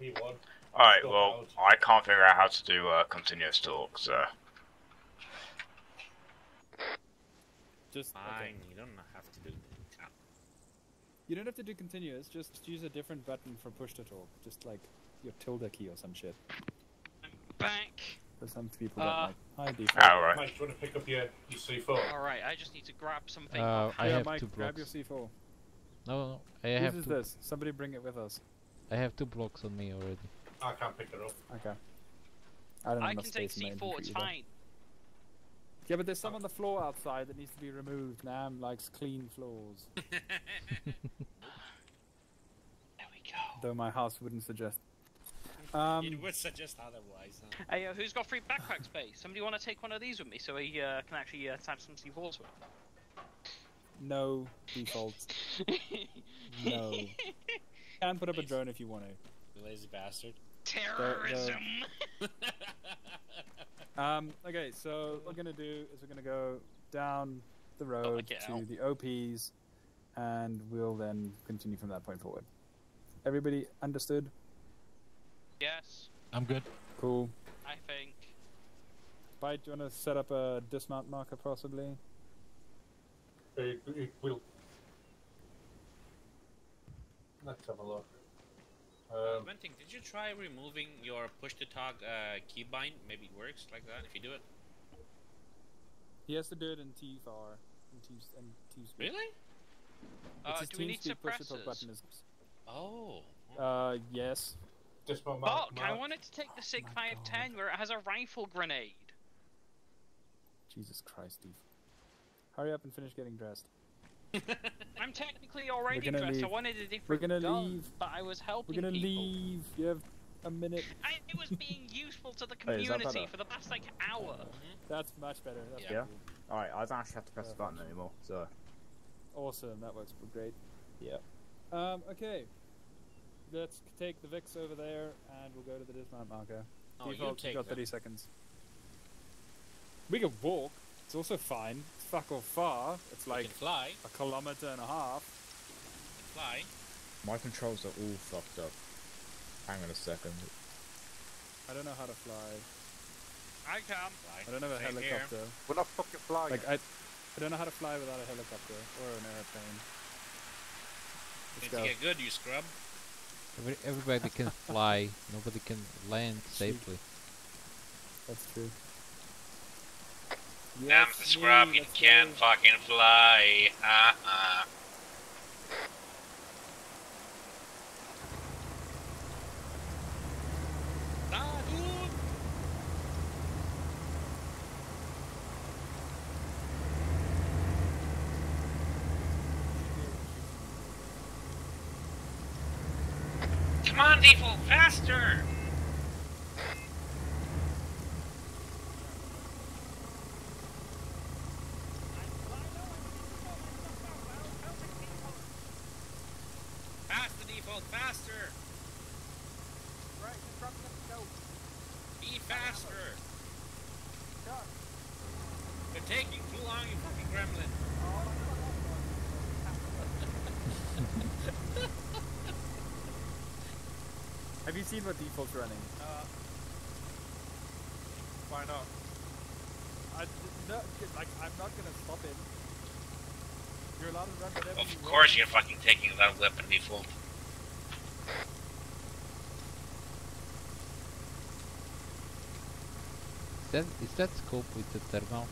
OP1. Alright, well, out. I can't figure out how to do uh, continuous talk, so. Just okay. Fine, you don't have to do. You don't have to do continuous. Just use a different button for push to talk. Just like your tilde key or some shit. I'm back. For some people Uh, don't like. Hi, default. Alright. Mike, do you want to pick up your, your C4? Alright, I just need to grab something. Uh, I yeah, have Mike, two grab your C4. No, no, I Whose have is two. this? Somebody bring it with us. I have two blocks on me already. I can't pick it up. Okay. I don't have I can take space in C4, it's either. fine. Yeah, but there's some on the floor outside that needs to be removed. Nam likes clean floors. There we go. Though my house wouldn't suggest. Um, it would suggest otherwise. Huh? Hey, uh, who's got free backpack space? Somebody want to take one of these with me so he uh, can actually uh, type some C4s with? no default. No. Can put up a drone if you want to. You lazy bastard. Terrorism! Um, okay, so what we're gonna do is we're gonna go down the road get to the OPs, and we'll then continue from that point forward. Everybody understood? yes, I'm good. Cool. I think. Bite, do you want to set up a dismount marker possibly? It, it will. Let's have a look. Um, One thing, did you try removing your push to talk uh, keybind? Maybe it works like that if you do it. He has to do it in TFR. In T and TeamSpeak. Really? Uh, It's his do we need push to talk suppressors? button is. Oh. Uh, yes. Dismount Fuck, mark. I wanted to take the SIG Oh my 510 where it has a rifle grenade. Jesus Christ, Steve. Hurry up and finish getting dressed. I'm technically already gonna dressed. I wanted a different We're gonna gun, leave. but I was helping We're gonna people. leave. You have a minute. I, it was being useful to the Hey, is that community better? for the past like hour. That's much better. That's Yeah. cool. Alright, I don't actually have to press the button anymore, so. Awesome. That works great. Yeah. Um, okay. Let's take the Vix over there, and we'll go to the dismount marker. Oh, you Default, take got them. 30 seconds. We can walk. It's also fine. It's fuck off far. It's like fly. a kilometer and a half. Fly. My controls are all fucked up. Hang on a second. I don't know how to fly. I can. Fly. I don't have a Same here. helicopter. We're not fucking flying. Like I, I don't know how to fly without a helicopter or an airplane. Let's If go. get good, you scrub. Everybody can fly. Nobody can land safely. That's true. Yes, the scrub, you can't fucking fly. Ha ha. Ah, dude! Come on, default, faster! Faster, default, faster! Right, just drop it, go. Be faster! You're taking too long, you fucking gremlin. Have you seen what default's running? Uh, why not? I, no, like, I'm not gonna stop him. You're allowed to run whatever Of you course want. you're fucking taking that weapon, default. Is that is that scope with the thermal?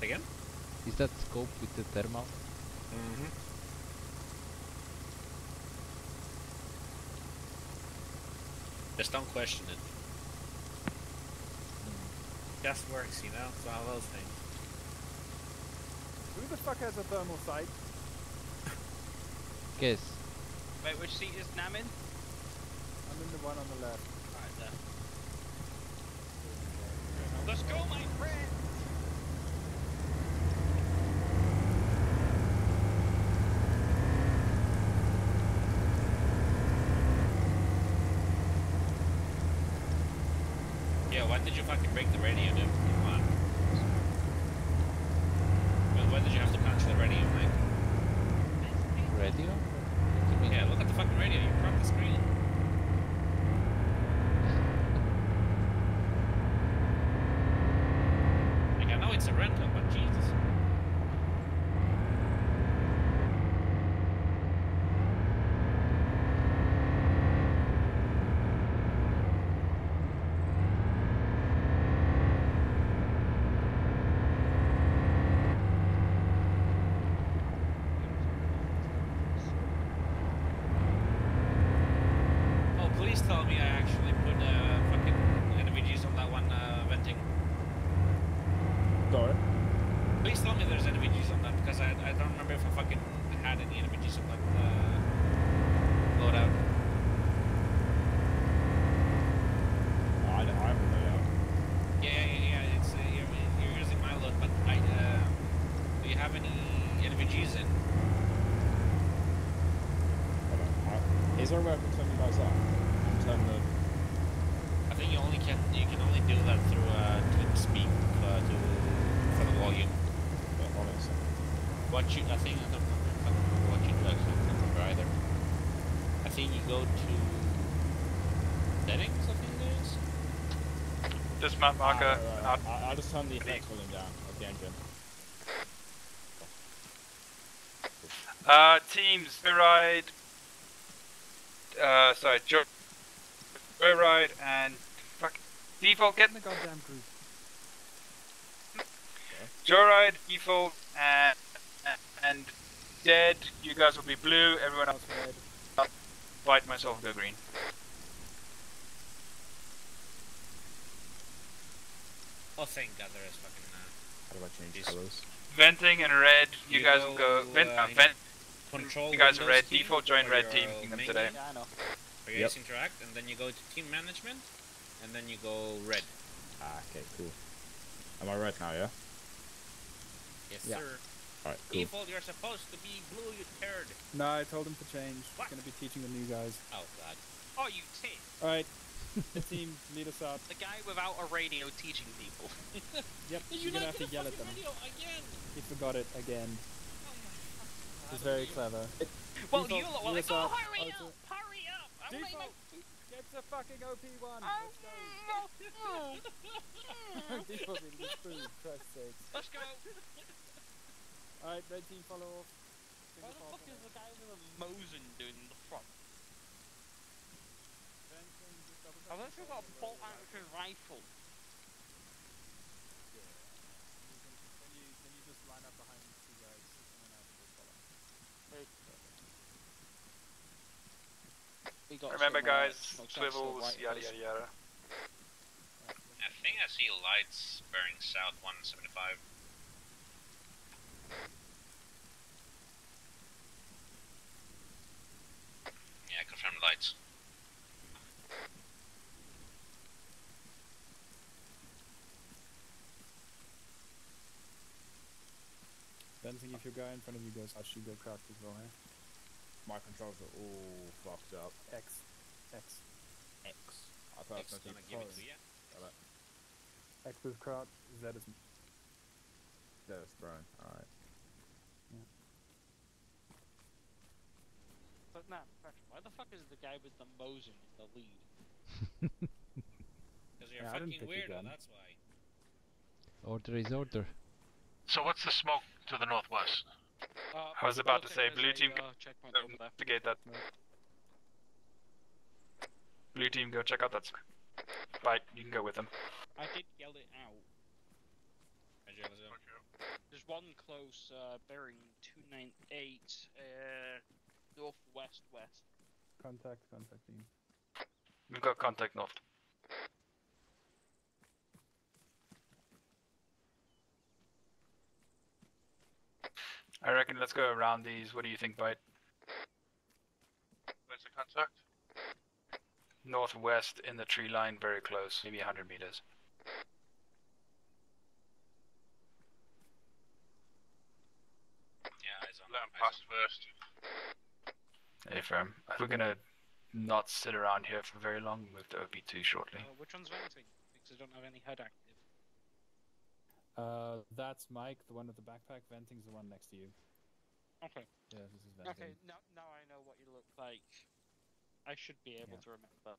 Again? Is that scope with the thermal? Mm-hmm. Just don't question it. Hmm. Just works, you know? It's one of those things. Who the fuck has a thermal sight? Guess. Wait, which seat is Nam in? I'm in the one on the left. Alright, there. Let's go, my friend! fucking radio. You cracked the screen. Like, I know it's a red Map marker. Ah, out. right, right. I, I just turn the effects volume down of the engine. Uh, teams, Joyride. Uh, sorry, Joy, Joyride and fuck, default. Get In the goddamn group. Joyride, default, and and dead. You guys will be blue. Everyone else Red. white. Myself go green. Oh, thank God, there is fucking. Uh, How do I change Yes. colours? Venting and red. You, You guys will go. go, Vent, uh, uh, vent. control. You guys are red. key Default join red team. Kingdom today. game, Yeah, I know. Yep. Ace interact, and then you go to team management, and then you go red. Ah, okay, cool. Am I red now, yeah? Yes, Yeah. sir. Alright, cool. Default, you're supposed to be blue, you turd. No, I told him to change. What? Gonna be teaching the new guys. Oh God. Oh, you tit. Alright. the team, lead us out. The guy without a radio teaching people. Yep, Did you're gonna have to yell at them. radio again? He forgot it again. Oh He's very clever. well, Default, you lot were like, us oh, hurry Out up, hurry up. I'm like, Default! Get the fucking OP1! oh, mm, Let's go! Mm. Default in this food, Christ's sakes. Let's go. Alright, red team follow off. Why the fuck is the guy with a Mosin doing in the front? I've actually got a bolt action rifle. Then you, then you just line up behind these two guys, and then I will follow. We got Remember, guys. smoke Swivels. Yada yada yada. I think I see lights bearing south 175. Yeah, confirm lights. Bensing, if your guy in front of you goes, I'll go crouched as well, eh? My controls are all fucked up. X. X. X. I thought X I was gonna gonna give it to you. X is crouch, Z is There's thrown. Alright. But nah, why the fuck is the guy with the Mosin in the lead? Because you're Yeah, fucking pick the weirdo. That's why. Order is order. So what's the smoke to the northwest? Uh, I was about to say, blue team a, uh, checkpoint over there. Investigate that. Blue team, go check out that. sc- Right, you can go with them. I did yell it out. Right, Joe, let's go. There's one close, uh, bearing 298, uh, northwest west. contact, contact team. We've got contact north. I reckon let's go around these. What do you think, Bite? Where's the contact? Northwest in the tree line, very close, maybe 100 meters. Yeah, eyes on Let him pass first. Hey, firm. We're gonna not sit around here for very long. Move to OP2 shortly. Uh, which one's venting? Because I don't have any HUD active. Uh, that's Mike, the one with the backpack. Venting's the one next to you. Okay. Yeah, this is venting. Okay, now, now I know what you look like. I should be able Yeah. to remember.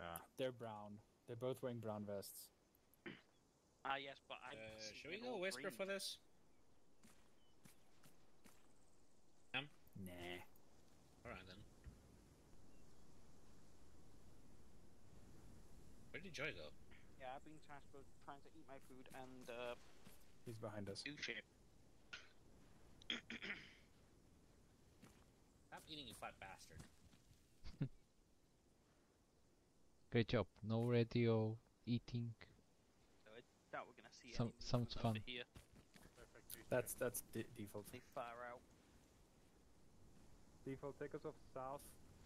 Yeah. They're brown. They're both wearing brown vests. Ah, yes, but I. Uh, see should we go whisper green. for this? Um? Nah. Alright then. Where did Joy go? Yeah, I've been trying to, trying to eat my food and uh, He's behind us. do shit. Stop eating, you fat bastard. Great job. No radio, eating. So I doubt we're gonna see Some- any sounds over fun. here. That's that's de- default. They far out. Default, take us off south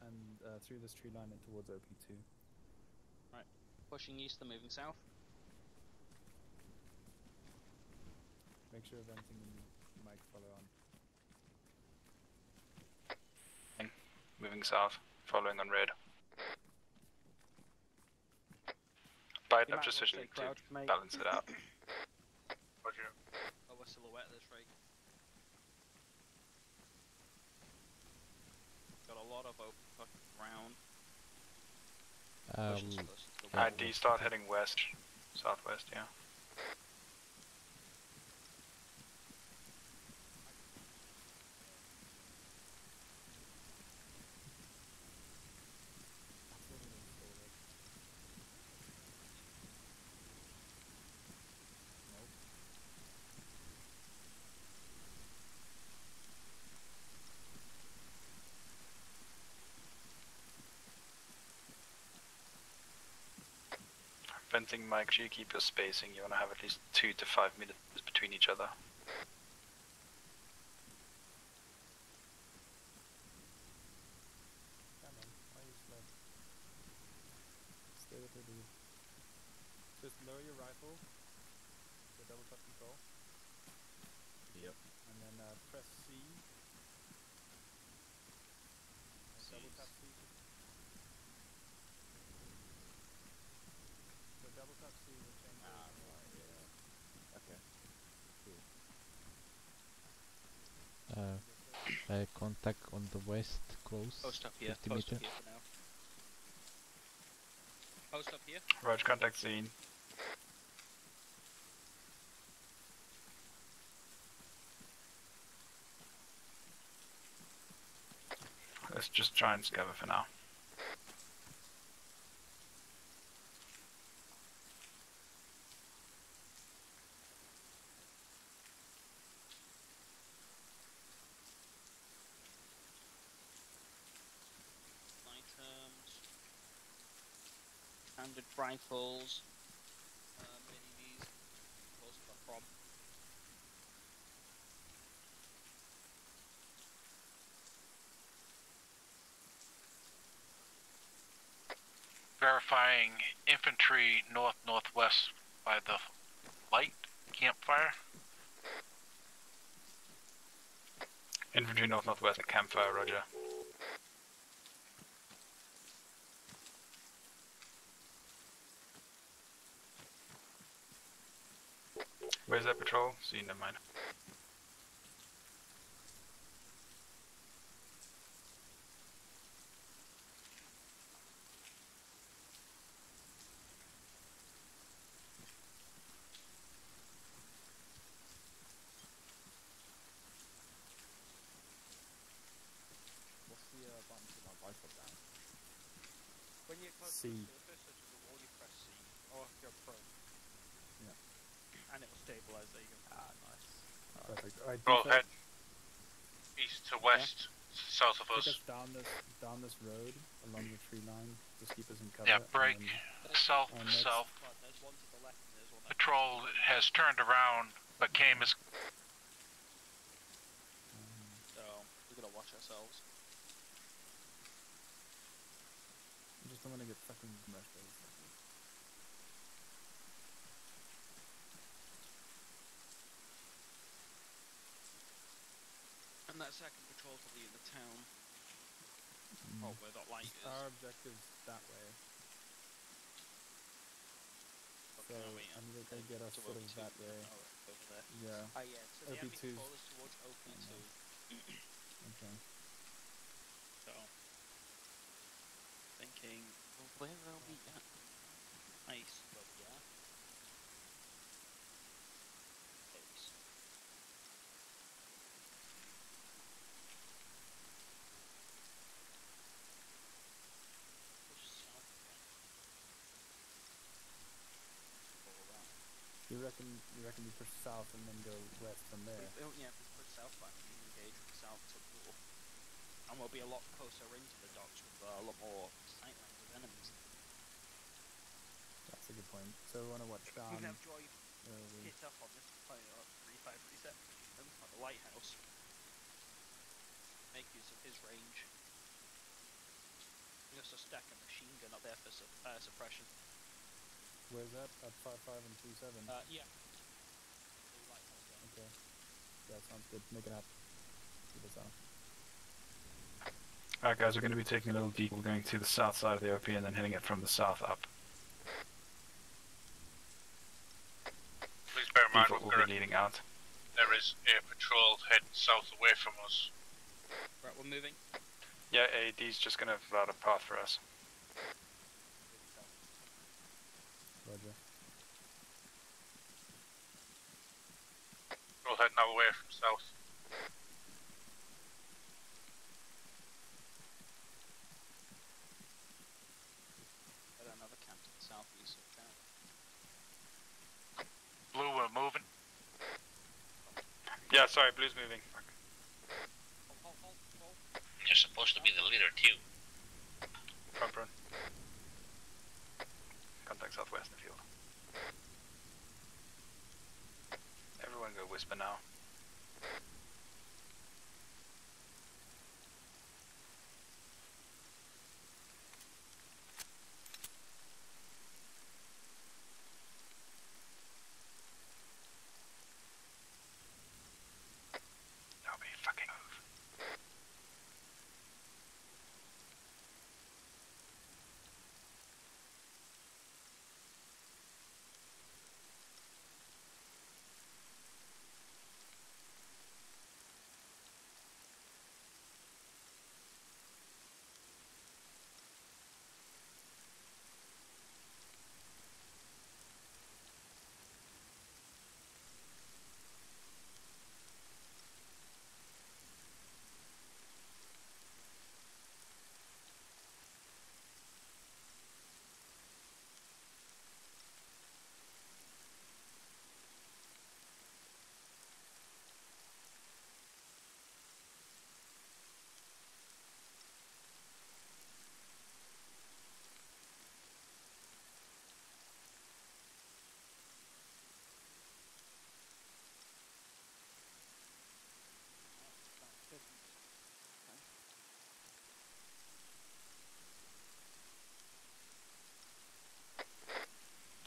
and uh, through this tree line and towards OP2. Pushing east and moving south. Make sure of anything you might follow on. Moving south, following on red. Bite, You I'm just switching to crouched, mate. balance it out. Roger. Oh, we're silhouette this right. Got a lot of open fucking ground. Um, Pushing close to the yeah. wall. Uh, D start heading west, southwest, yeah. Venting Mike, you keep your spacing, you want to have at least two to five minutes between each other. Come on, why are you slow? Stay with the lead. Just lower your rifle. So double tap control. Yep. And then uh, press C. And double tap C. So double tap C will change Ah, your- right, yeah. Okay. uh, uh, contact on the west, coast. Post up here. 50 Post meter. up here for now. Post up here. Roger, contact scene. Let's just try and scour for now. Rifles. Uh, to verifying infantry north northwest by the light campfire. Infantry north northwest at campfire, Roger. Where's that patrol? See, never mind. What's the uh, button to my rifle down? When you get close C. to the surface, such as the wall, you press C. Or if you're prone. Yeah. And it will stabilize. There you go. Ah, nice. Perfect. Alright, Roll default, head east to west, south of us. us down this down this road along the tree line. Just keep us in cover. Yeah, break then- south and to next- south. But there's one to the left and there's one up Patrol has turned around, but came as So we gotta watch ourselves. I just don't want to get fucking rushed by this fucker. And that second probably in the town. Mm. Oh, where that light is. Our objective's that way. So I'm gonna get us to sort of OP2. that way. Oh, over there. Yeah. Ah, yeah. So the enemy OP2 's patrol is towards OP2. Okay. So thinking, well, where are we at? Nice, but yeah. Base. Push south again. Follow that. You reckon you reckon we push south and then go west from there? We- oh, yeah, if we push south back, we engage with south to north. And we'll be a lot closer into the docks with uh, a lot more sight lines of enemies. That's a good point. So we want to watch We down. can have Joy we? hit up on this up 3537 at the lighthouse. Make use of his range. Just a stack of machine gun up there for su- uh, suppression. Where's that? At five five and two seven. Uh, yeah. The lighthouse there. okay. Yeah, sounds good. Make it happen. Keep us out. Alright guys, we're going to be taking a little deep. We're going to the south side of the OP and then hitting it from the south up. Please bear in mind we're will be leading out. there is a patrol heading south away from us. Right, we're moving. Yeah, AD's just going to route a path for us. Roger. Patrol heading our way from south. Got another camp to the southeast of town. Blue, we're moving. Yeah, sorry, blue's moving. Hold, hold, hold, hold. You're supposed to be the leader too. Front run. Contact southwest in the field. Everyone go whisper now.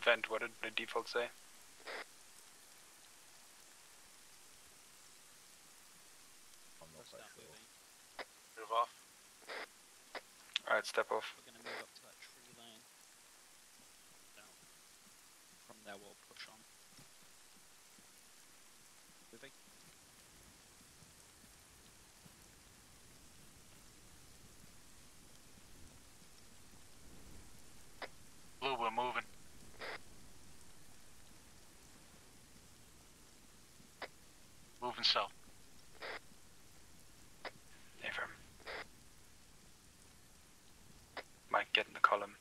Vent, what did the default say? I'm not quite sure. Move off. Alright, step off. We're gonna move up to that tree line. Down. From there we'll push on. Moving. Blue, we're moving. Moving south. Affirm. Mike, get in the column.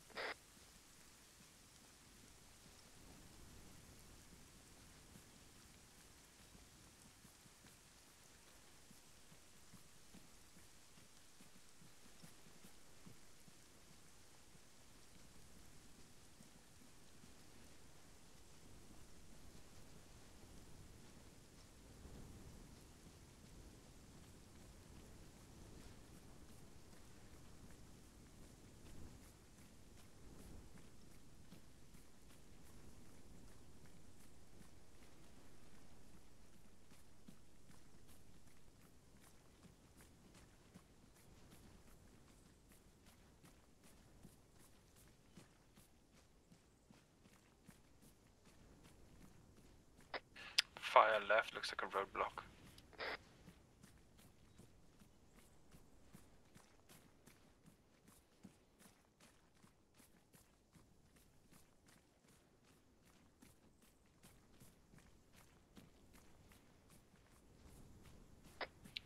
Fire left looks like a roadblock.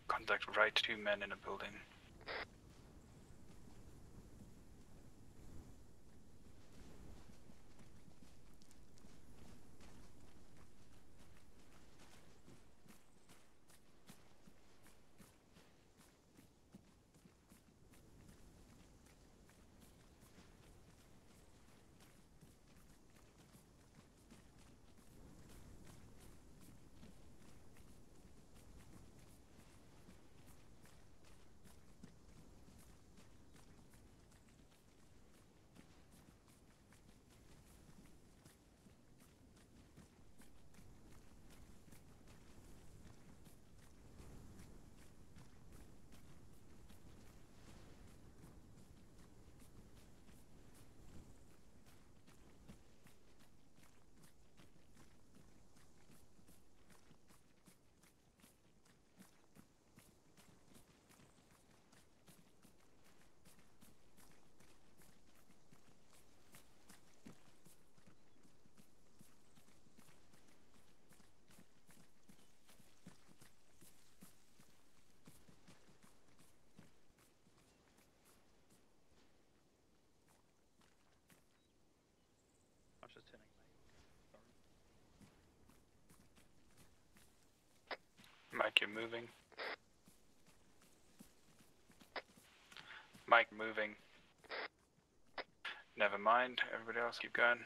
Contact right two men in a building. You're moving. Mike moving. Never mind. Everybody else, keep going.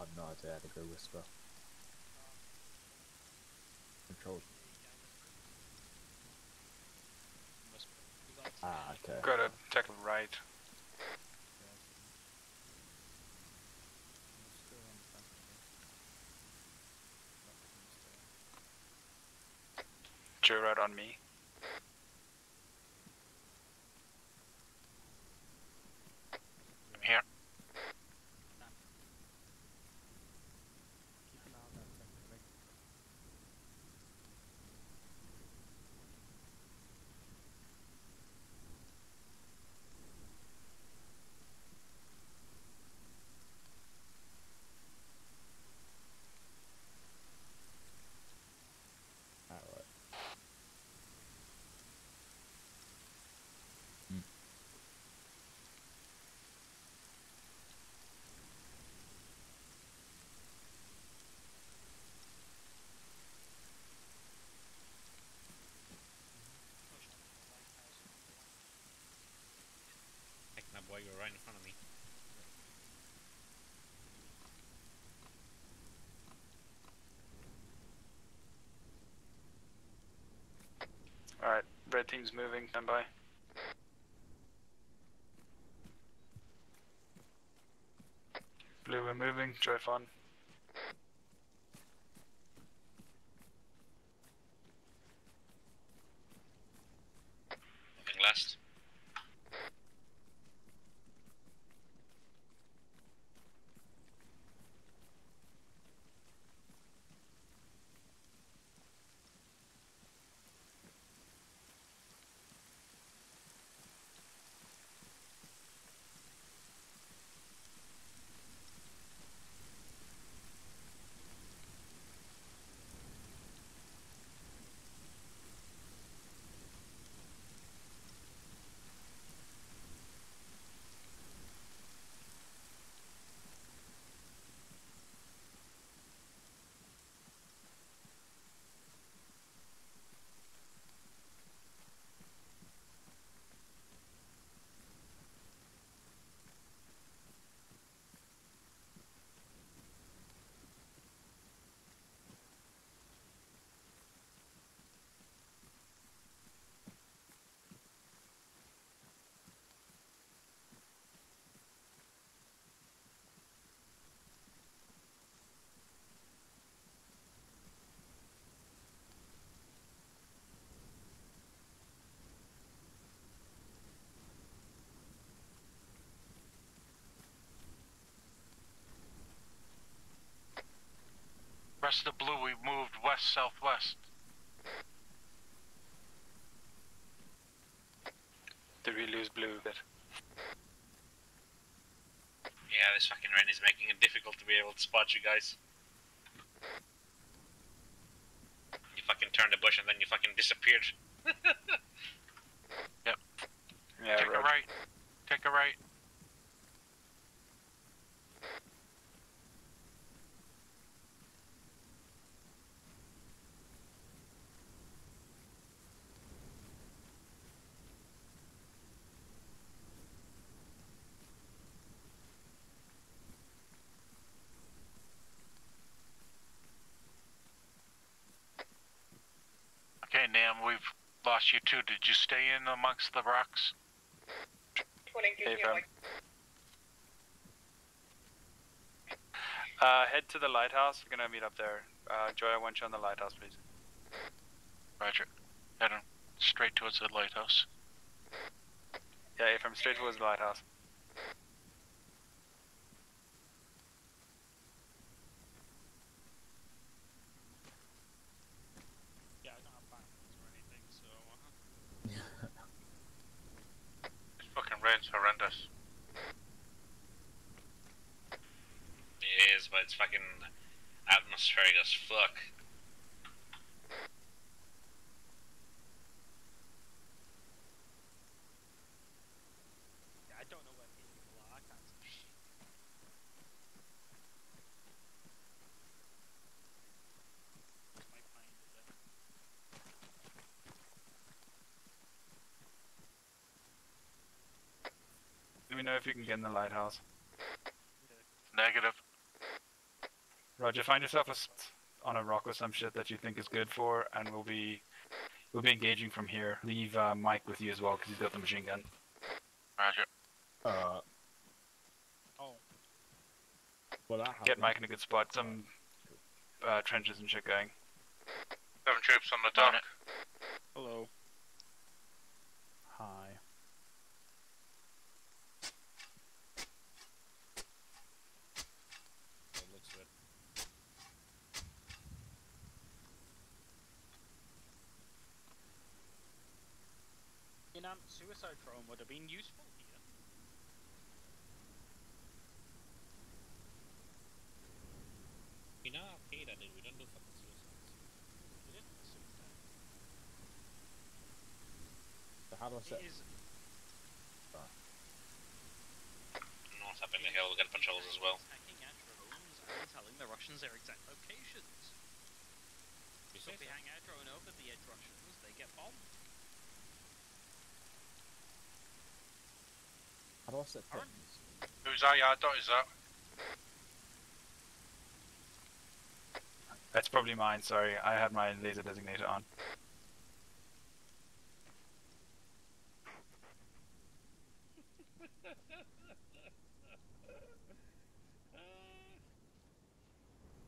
I've no idea how to go whisper. Ah, okay. Go to technical right. Joe right on me. I'm here. Alright. Heck, my boy, you're right in front of me. Alright, red team's moving. Stand by. Blue, we're moving. Joy fun. Moving last. Rest of the blue, we moved west southwest. Did we lose blue a bit? Yeah, this fucking rain is making it difficult to be able to spot you guys. You fucking turned the bush and then you fucking disappeared. yep. Yeah, Take a right. Take a right. Okay, Nam, we've lost you too. Did you stay in amongst the rocks? Hey, fam. Uh, head to the lighthouse. We're gonna meet up there. Uh, Joy, I want you on the lighthouse, please. Roger. Head on straight towards the lighthouse. Yeah, from straight towards the lighthouse. Yeah, I don't have backwards or anything, so. Uh, This fucking rain's horrendous. It is, but it's fucking atmospheric as fuck. Yeah, I don't know where people are. I can't see. Might find it then. Let me know if you can get in the lighthouse. Negative. Roger, find yourself a s on a rock or some shit that you think is good for, and we'll be we'll be engaging from here. Leave uh, Mike with you as well because he's got the machine gun. Roger. Uh, Oh, well, that Get. Mike in a good spot. Some uh, trenches and shit going. Seven troops on the dock. Hello. Hi. It looks good. you know, suicide drone would have been useful here. We know how paid I did. We don't do fucking suicides. We didn't do suicide. So how do I set? It is North up in the hill, we got patrols as well. hacking at drones and telling the Russians their exact locations. You So say if we so? hang our drone over the edge Russians, they get bombed. How do I set Aaron? buttons? Who's that? Yeah, dot is that? That's probably mine. Sorry, I had my laser designator on.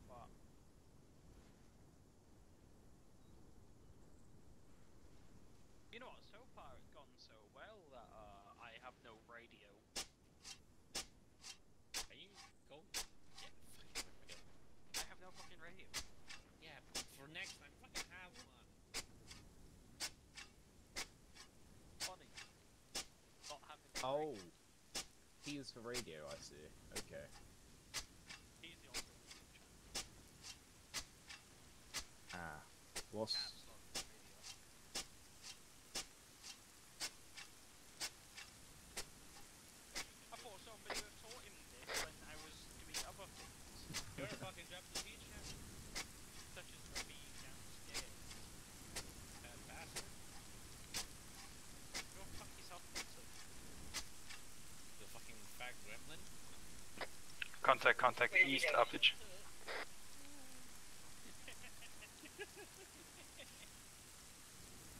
But you know what? So far it's gone so well that uh, I have no radio. Are you cold? Yeah, fucking okay. I have no fucking radio. Yeah, but for next time, fucking have one. Funny. Not having. a Oh, radio. For radio. I see. Okay. He's the only one who can chat. Ah, what's Cat's not on radio. I thought somebody would have taught him this when I was doing other things, You're a fucking Japanese beach now. such as being downstairs. That bastard. Go fuck yourself, Nixon. The fucking fat gremlin. Contact, contact, east uppage.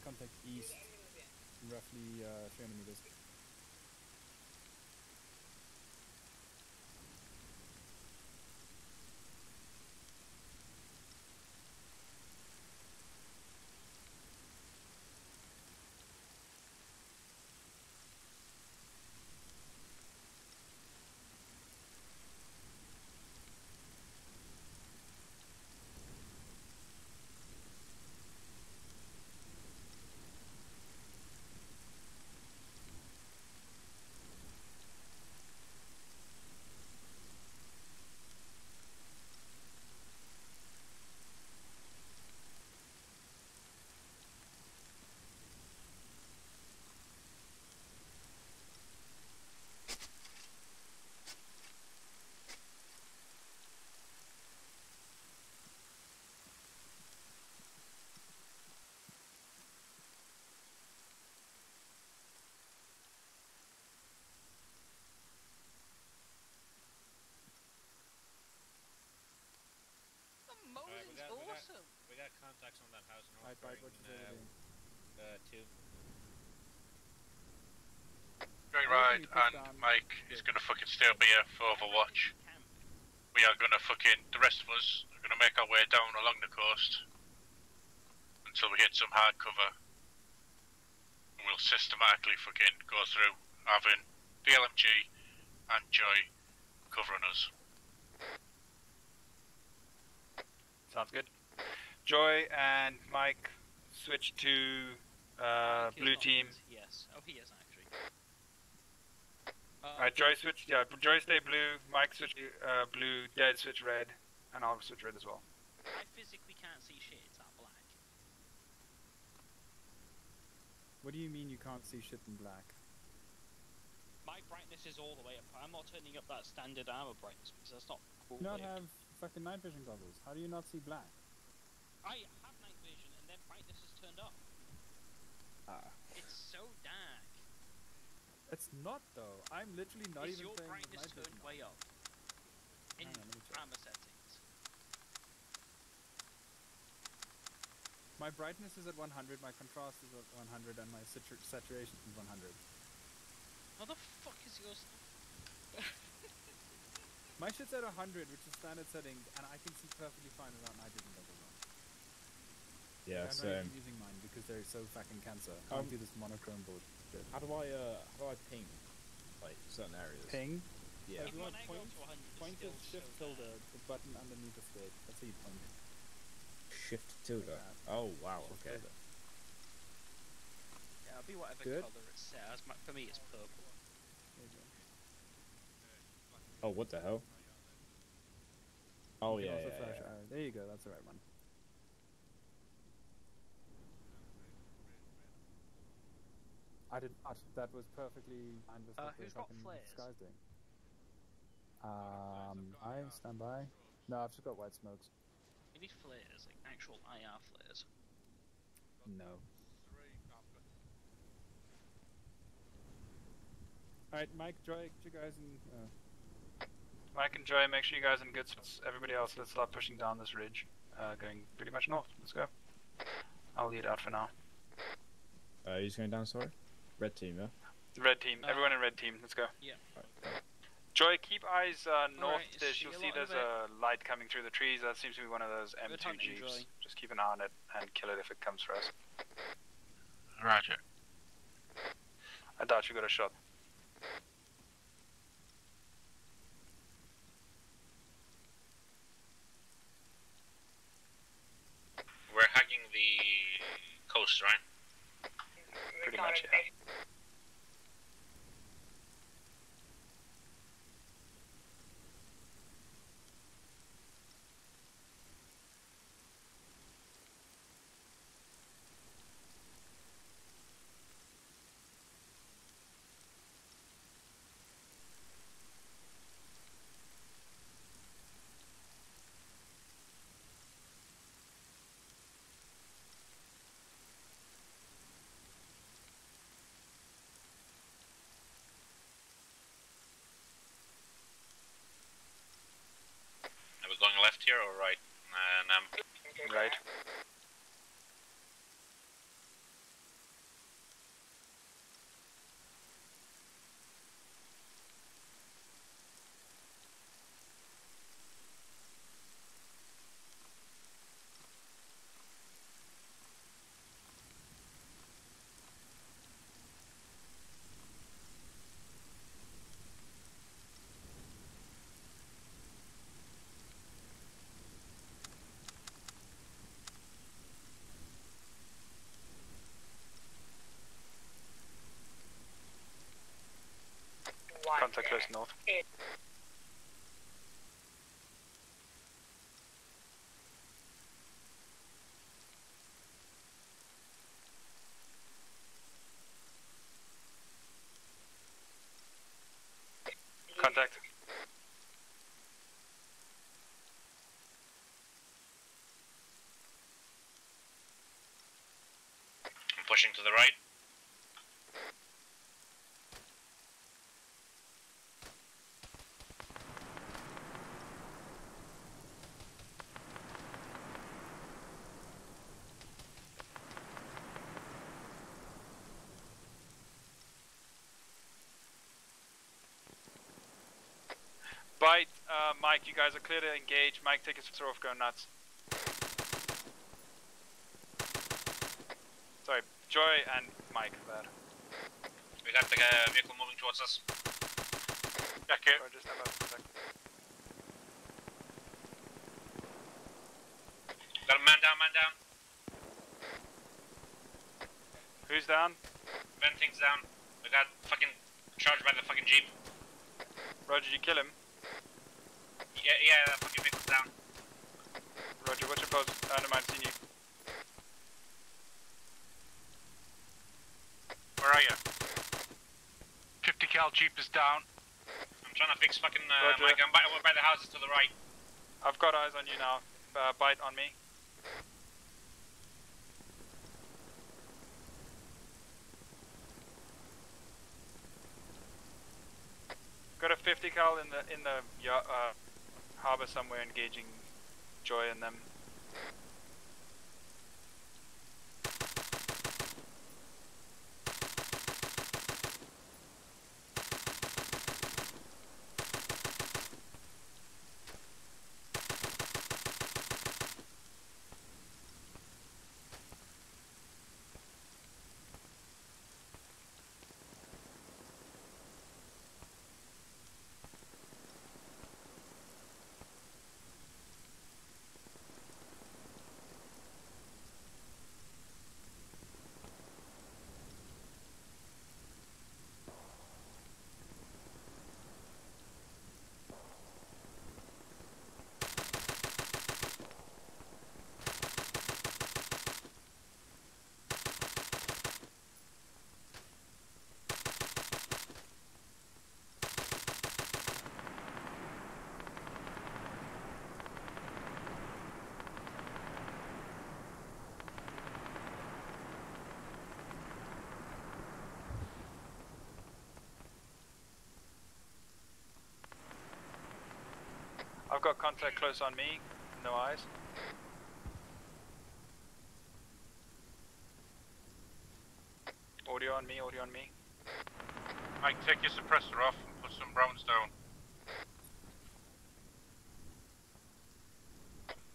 Contact east, roughly uh, 300 meters. The Alright, we mowing's got- we got- awesome. We got contacts on that house north Right, right, what bearing, you uh, uh, two. Great ride, can you put and down Mike is gonna fucking stay up here for Overwatch. We are gonna fucking, the rest of us are gonna make our way down along the coast until we hit some hard cover. And we'll systematically fucking go through having the LMG and Joy covering us. Sounds good. Joy and Mike switch to uh, blue team. yet. Yes. Oh, he is actually. Uh, Alright, Joy switch. Yeah, Joy stay blue. Mike switch uh, blue. Dead switch red, and I'll switch red as well. I physically can't see shit. It's that black. What do you mean you can't see shit in black? My brightness is all the way up. I'm not turning up that standard Arma brightness because that's not cool. You don't have fucking night vision goggles? How do you not see black? I have night vision and then brightness is turned up. Ah. It's so dark. It's not though. I'm literally not is even your playing brightness night turned vision. way up? In Hang on, let me check. Arma settings. My brightness is at 100, my contrast is at 100, and my satur- saturation is 100. How the fuck is yours? My shit's at 100, which is standard setting, and I can see perfectly fine without night vision goggles on. Yeah, I'm not same. even using mine because they're so fucking cancer. I Um, don't do this monochrome bullshit. How do I uh how do I ping like certain areas? Ping? Yeah. If you want When point, to 100, is shift so tilde, the button underneath the state. That's how you point. Shift tilde. that. Oh wow. Shift Okay. tilde. Yeah, it'll be whatever Good. color it's set as. My- For me, it's purple. There you go. Oh what the hell? Oh You yeah, yeah, yeah. There you go, that's the right one. I did not. That was perfectly fine with Uh, what the who's got flares? sky's doing. Um, I stand by. No, I've just got white smokes. You need flares, like actual IR flares. No. Alright, Mike, Joy, you guys, and uh, Mike and Joy, make sure you guys are in good spots. Everybody else, let's start pushing down this ridge, uh, going pretty much north. Let's go. I'll lead out for now. Uh, who's going down? Sorry. Red team, yeah. Red team, Uh, everyone in red team. Let's go. Yeah. Joy, keep eyes uh, north. Alright, There's, see you'll see there's a light coming through the trees. That seems to be one of those M2 hunting, jeeps. Joy. Just keep an eye on it and kill it if it comes for us. Roger. I doubt you got a shot. We're hugging the coast, right? Pretty much, yeah. Are we going left here or right? And um, Right. Contact close north. Contact. I'm pushing to the right. Bite, uh, Mike, you guys are clear to engage. Mike, take his foot off, go nuts. Sorry, Joy and Mike, bad. We got the uh, vehicle moving towards us. Back here. Roger, stand by. Contact. Got a man down, man down. Who's down? Venting's down. We got fucking charged by the fucking jeep. Roger, did you kill him? Yeah, yeah, that fucking vehicle's down. Roger, what's your post? I don't mind seeing you. Where are you? 50 cal jeep is down. I'm trying to fix fucking uh, Roger. Mike. I'm by, by the houses to the right. I've got eyes on you now. Uh, bite on me. Got a 50 cal in the in the ya- uh, harbor somewhere, engaging Joy in them. I've got contact close on me. No eyes. Audio on me. Audio on me. Mike, take your suppressor off and put some rounds down.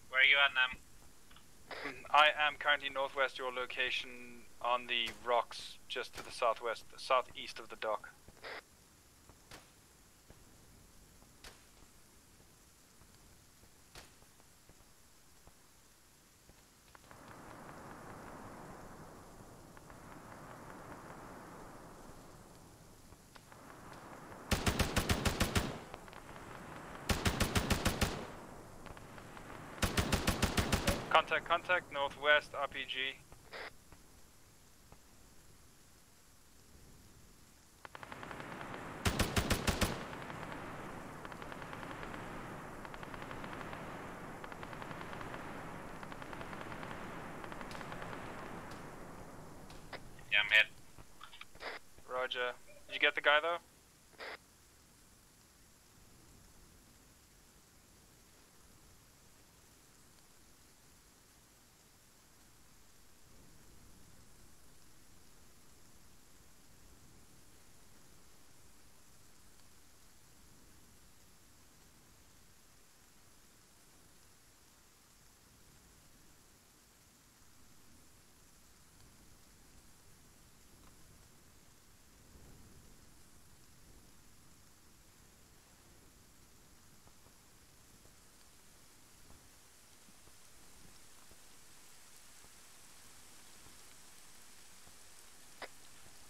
Where are you at, Nam? Mm, I am currently northwest your location on the rocks just to the southwest, southeast of the dock. Contact, northwest, RPG. Yeah, I'm hit. Roger. Did you get the guy though?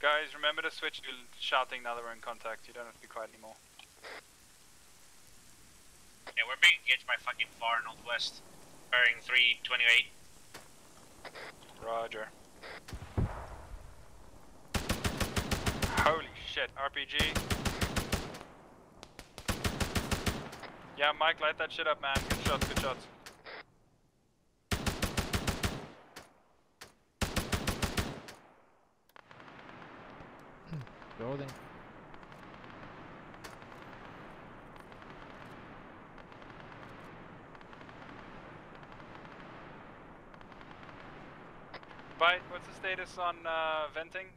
Guys, remember to switch to shouting now that we're in contact. You don't have to be quiet anymore. Yeah, we're being engaged by fucking far northwest. Bearing 328. Roger. Holy shit, RPG. Yeah, Mike, light that shit up, man. Good shots, good shots. Loading. Bite, what's the status on uh, venting?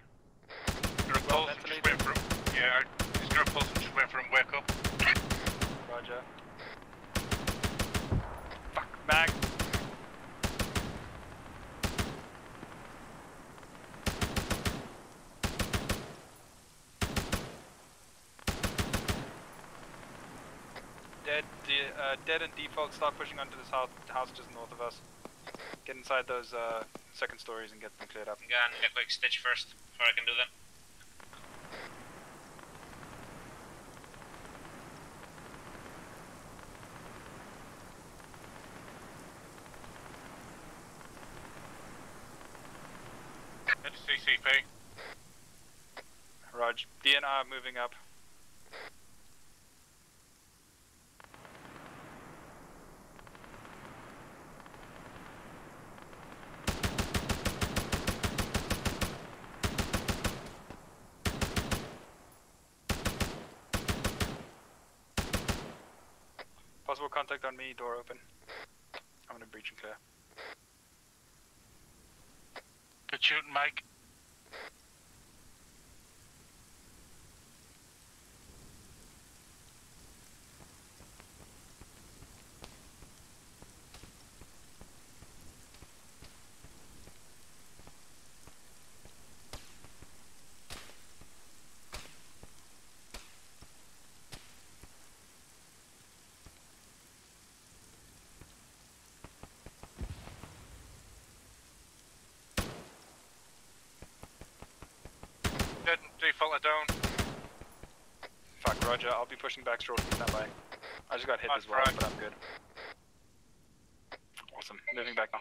You're Well pulse, just ventilated? wait for him. Yeah, I- he's gonna pulse and just wait for him to wake up. Roger. Fuck, mag. Uh, dead and default, start pushing onto this house, house just north of us. Get inside those uh, second stories and get them cleared up. I'm get a quick stitch first before I can do that. CCP. Raj, DNR moving up. Door open. I'm gonna breach and clear. Good shooting, Mike. Dead defaulter down. Fuck, Roger. I'll be pushing back shortly. Stand by. I just got hit On as well, front. but I'm good. Awesome. Moving back now.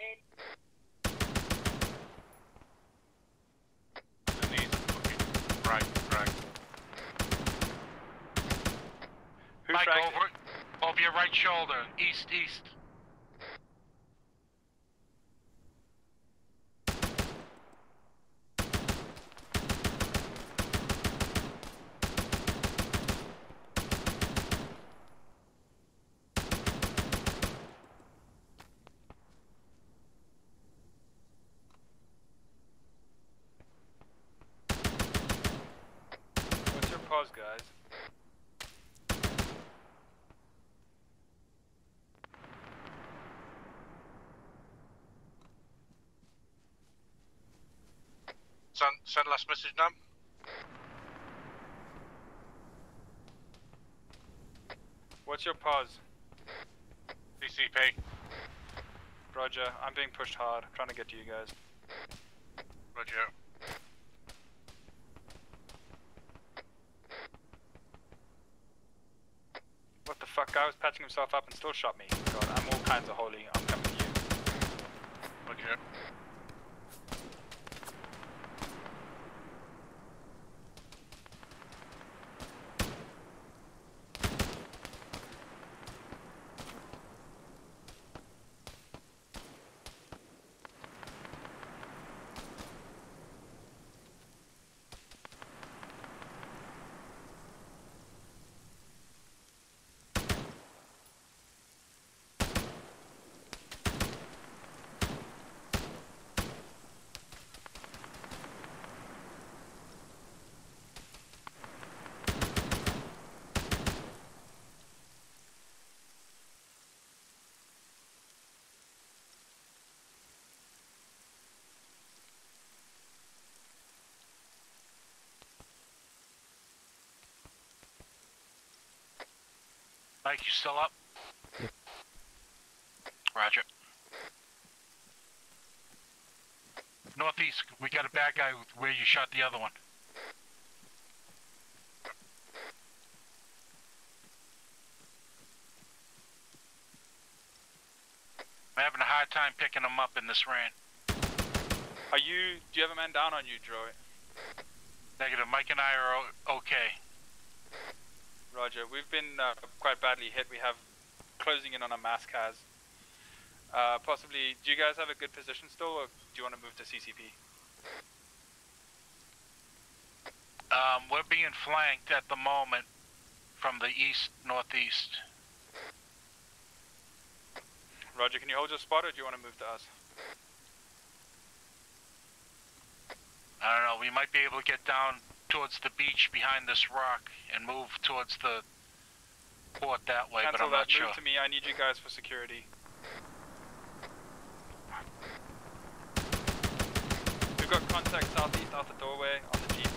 And he's fucking right, right. Who Mike, over, over your right shoulder, east, east. What's your pause, guys? Send, last message now. What's your pause? CCP. Roger. I'm being pushed hard. trying to get to you guys. Roger. What the fuck? Guy was patching himself up and still shot me. God, I'm all kinds of holy. I'm coming to you. Roger. Mike, you still up? Roger. Northeast, we got a bad guy where you shot the other one. I'm having a hard time picking them up in this rain. Are you? Do you have a man down on you, Joy? Negative. Mike and I are okay. Roger. We've been uh, quite badly hit. We have closing in on a mass cas. Uh, possibly. Do you guys have a good position still, or do you want to move to CCP? Um, we're being flanked at the moment from the east northeast. Roger. Can you hold your spot, or do you want to move to us? I don't know. We might be able to get down towards the beach behind this rock and move towards the port that way, but Cancel I'm that. not sure. Move to me. I need you guys for security. We've got contact southeast out the doorway on the jeep.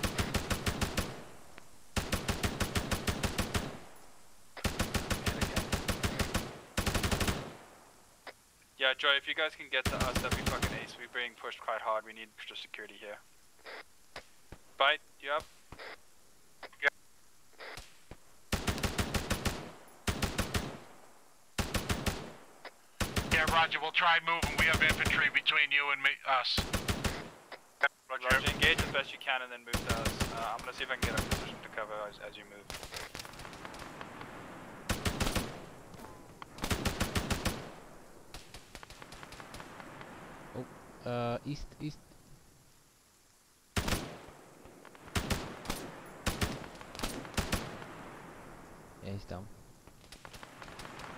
Yeah, Joe, if you guys can get to us, that'd be fucking ace. We're being pushed quite hard. We need extra security here. Bite, you up? Yeah, Roger. We'll try moving. We have infantry between you and me, us. Roger, Roger. Roger, engage as best you can and then move to us. Uh, I'm gonna see if I can get a position to cover as, as you move. Uh, east, east. Yeah, he's down.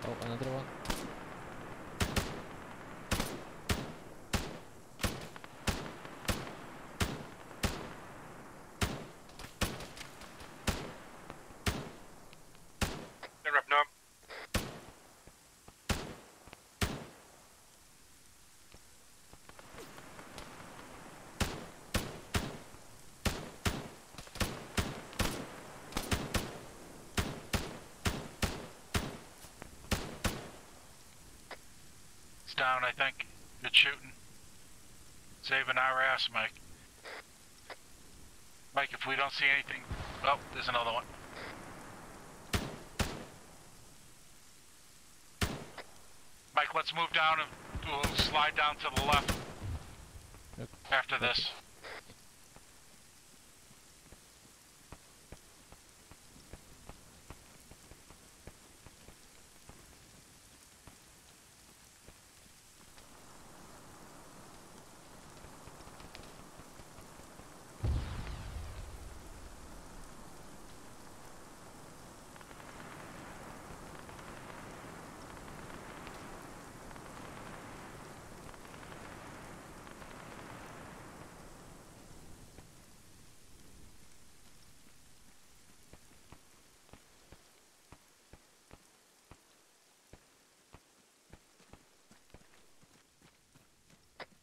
Oh, another one. It's down, I think. Good shooting. Saving our ass, Mike. Mike, if we don't see anything... Oh, there's another one. Mike, let's move down and we'll slide down to the left. After this.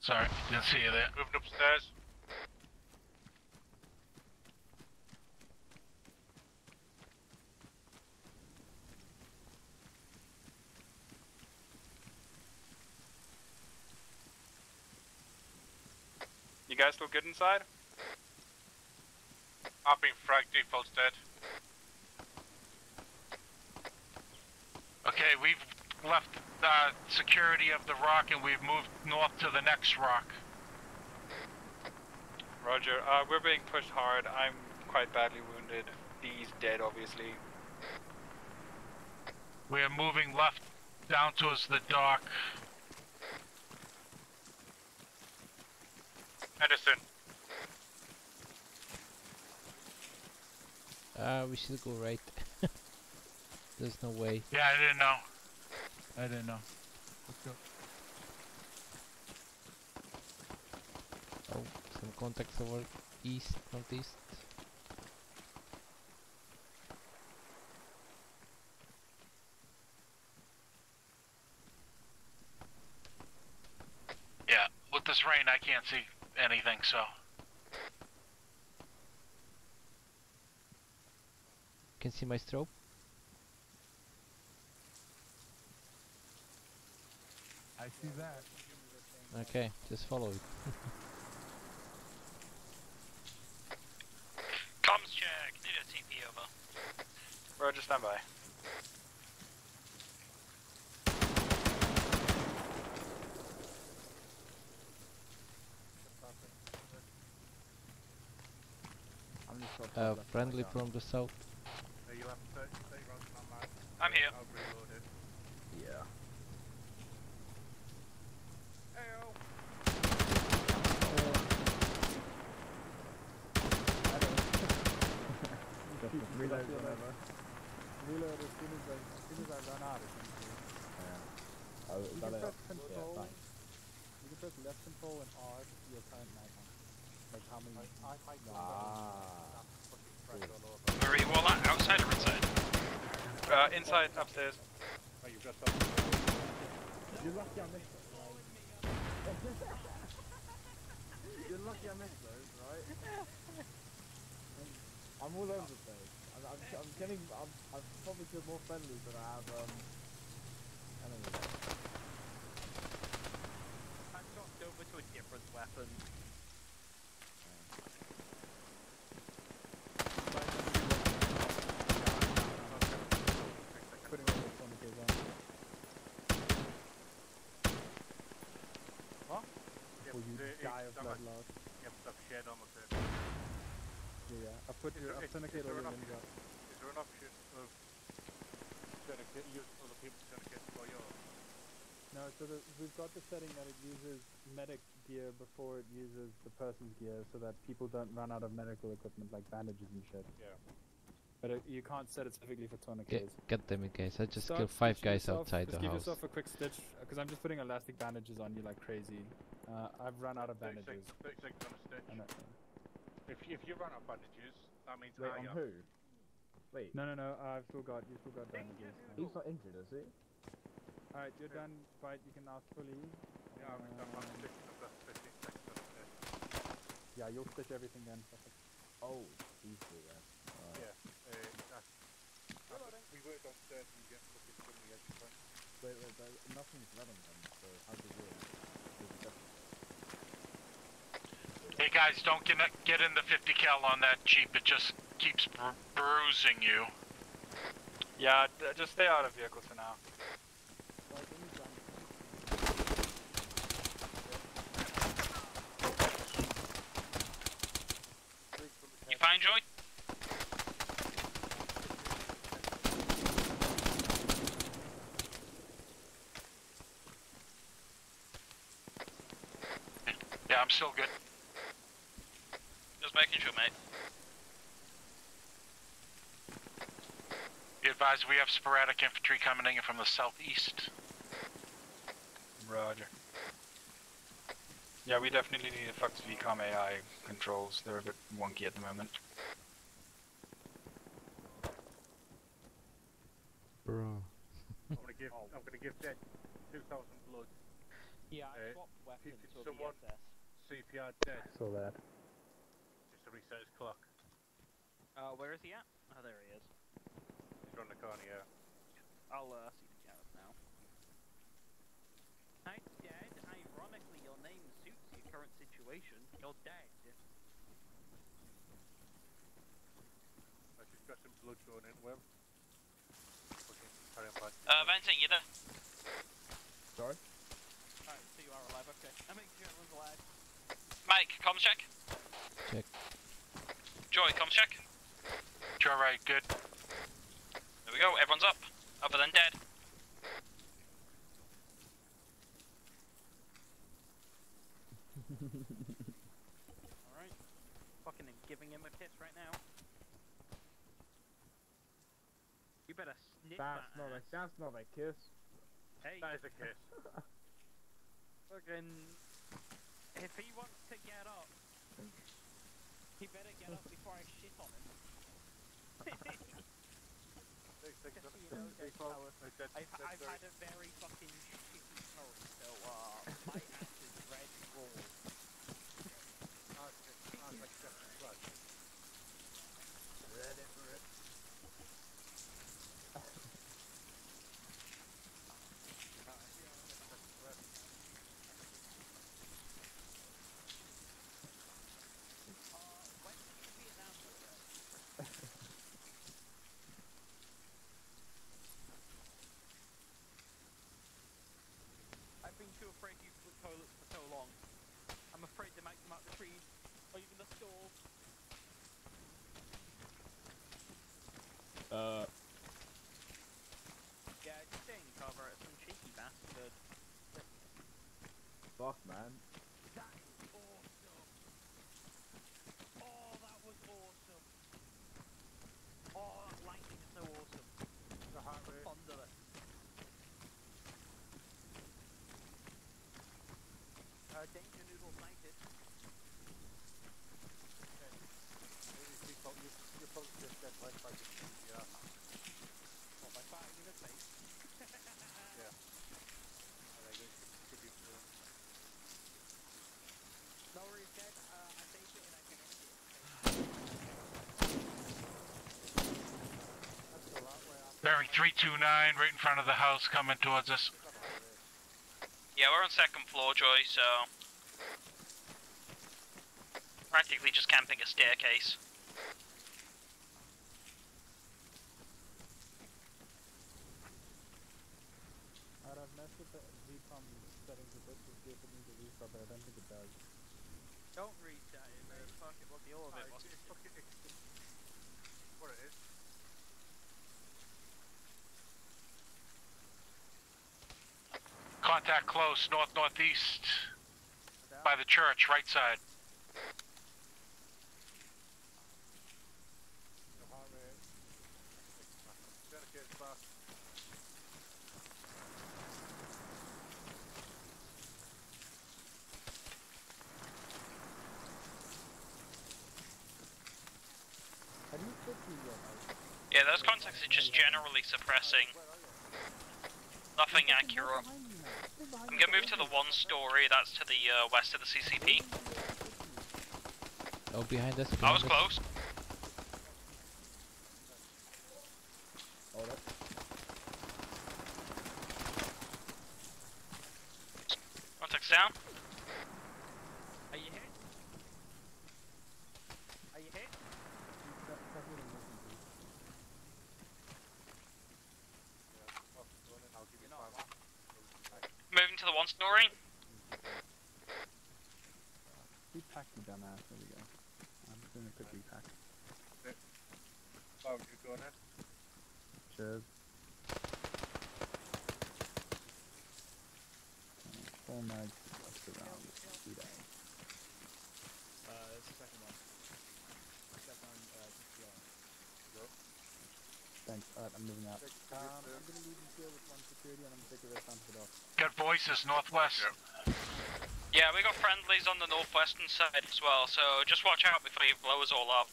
Sorry, didn't see you there. Moving upstairs. You guys still good inside? I've been fragged, default's dead. Okay, we've left uh, security of the rock and we've moved north to the next rock. Roger. Uh, we're being pushed hard. I'm quite badly wounded. B's dead, obviously. We are moving left down towards the dock. Edison, Uh, we should go right. There's no way. yeah, I didn't know. I didn't know. Let's go. Oh, some contacts over east, northeast. Yeah, with this rain, I can't see anything, so. Can see my strobe. I see that. Okay, just follow it. Comms check. Need a TP over. Roger, stand by. How many shots Uh, are left in my friendly from the south. you have 30 rounds on my I'm here. I've reloaded. Yeah. Reload whenever. Reload as soon as I, as soon as I run out. Essentially. Yeah. Oh, You is can that press it? control. Yeah, thanks. You can press left control and R to your current mag count. Like how many? I, I, Ah. Where are you all at? Outside or inside? Uh, inside, upstairs. Oh, you've got something. You're lucky I missed it. You're lucky I missed those, right? I'm all over the place. I'm, I'm, I'm getting, I'm, I've probably killed more friendlies than I have, um, enemies. I swapped over to a different weapon. Putting all the tourniquets on. Yep, Or you the- die it's of done. blood loss. Yep, stop shit. Yeah, normal turn. Yeah, yeah. I put Is your there- is- authenticate is there all your an limbs option? up. Is there an option of authenticate, use other people's authenticate for yours? No, so the, we've got the setting that it uses medic gear before it uses the person's gear, so that people don't run out of medical equipment like bandages and shit. Yeah. But it, you can't set it specifically for Get, tourniquets. God damn it, guys! I just Start killed five stitching guys yourself, outside just the give yourself a quick stitch, because I'm just putting elastic bandages on you like crazy. Uh, I've run out of bandages. seconds, 30 seconds on a stitch. I know. If, if you run out of bandages, that means Wait, I on who? Wait, No, no, no. I've still got. You still got bandages. he's not injured, is he? All right, you're done. Bite. You can now fully. Yeah, I've done one Um, stitch, I've got 15 seconds on a. Yeah, you'll stitch everything then. Oh, he's still there. Alright. Yeah, uh, that's, that's, we worked on stairs and you get fucking from the edge point. Wait, wait, but nothing's let him then, so how do you do it? Is it just- Hey guys, don't get get in the 50 cal on that jeep. It just keeps bru- bruising you. Yeah, d- just stay out of vehicles for now. You're fine, Joy? Yeah, I'm still good. Just making sure, mate. Be advised, we have sporadic infantry coming in from the southeast. Roger. Yeah, we definitely need to fix VCOM AI controls. They're a bit wonky at the moment. Bro. I'm gonna give, I'm gonna give Dead 2,000 blood. Yeah, Uh, I swapped weapons can for someone- CPR Dead, Saw that. Just to his clock. Uh, where is he at? Oh, there he is. He's around the corner, yeah. I'll uh, see the Gareth now. Hi, Dad. Ironically, your name suits your current situation. You're dead. I just got some blood going into him. Fucking carry on back. Uh, Vincent, you there? Sorry? Alright, so you are alive, okay. I make sure everyone's alive. Mike, comms check. Check. Joy, comms check. You're right, good. There we go, everyone's up. Other than dead. Alright. Fucking giving him a kiss right now. You better sniff That's that not a, that's not a kiss. Hey, That is a kiss. fucking... If he wants to get up, he better get up before I shit on him. Six seconds on a You know, stitch. Dead Default. Tower. Dead, I've, I've had a very fucking shitty story, so uh, my ass is red raw. Ah, shit. Ah, like seven blood. Ready for it. Uh, when did you Vietnam war? I've been too afraid to use the toilets for so long. I'm afraid they might come out the trees, or even the stall. Uh, Yeah, just staying cover at some cheeky bastard. Fuck, man. That is awesome! Oh, that was awesome! Oh, that lightning is so awesome. The heart rate. Thunder it. Uh, danger noodle sighted. Bearing 329, right in front of the house, coming towards us. Yeah, we're on second floor, Joy, so... Practically just camping a staircase. Alright, I've messed with the VCOM settings a bit to see if it needs a restart, but I don't think it does. Don't reach at it, mate. Fuck it, what the all of it was. It's fucking it's what it is. Contact close, north northeast. By the church, right side. Yeah, those contacts are just generally suppressing. Nothing accurate. Gonna move to the one story, that's to the uh, west of the CCP. Oh, behind us. I was us. close. Oh, that's Contacts down. Are you hit? Are you hit? Moving to the one story. Repack you dumbass. There we go. I'm just doing a quick repack. Oh, you going in? Cheers. Uh, Full mag left around. Do that. Uh, it's the second one. Second one, uh, just beyond. Thanks. Alright, I'm moving out. Um, I'm gonna leave you here with one security and I'm gonna take the rest onto the dock. Got voices northwest. Yeah, we got friendlies on the northwestern side as well, so just watch out before you blow us all up.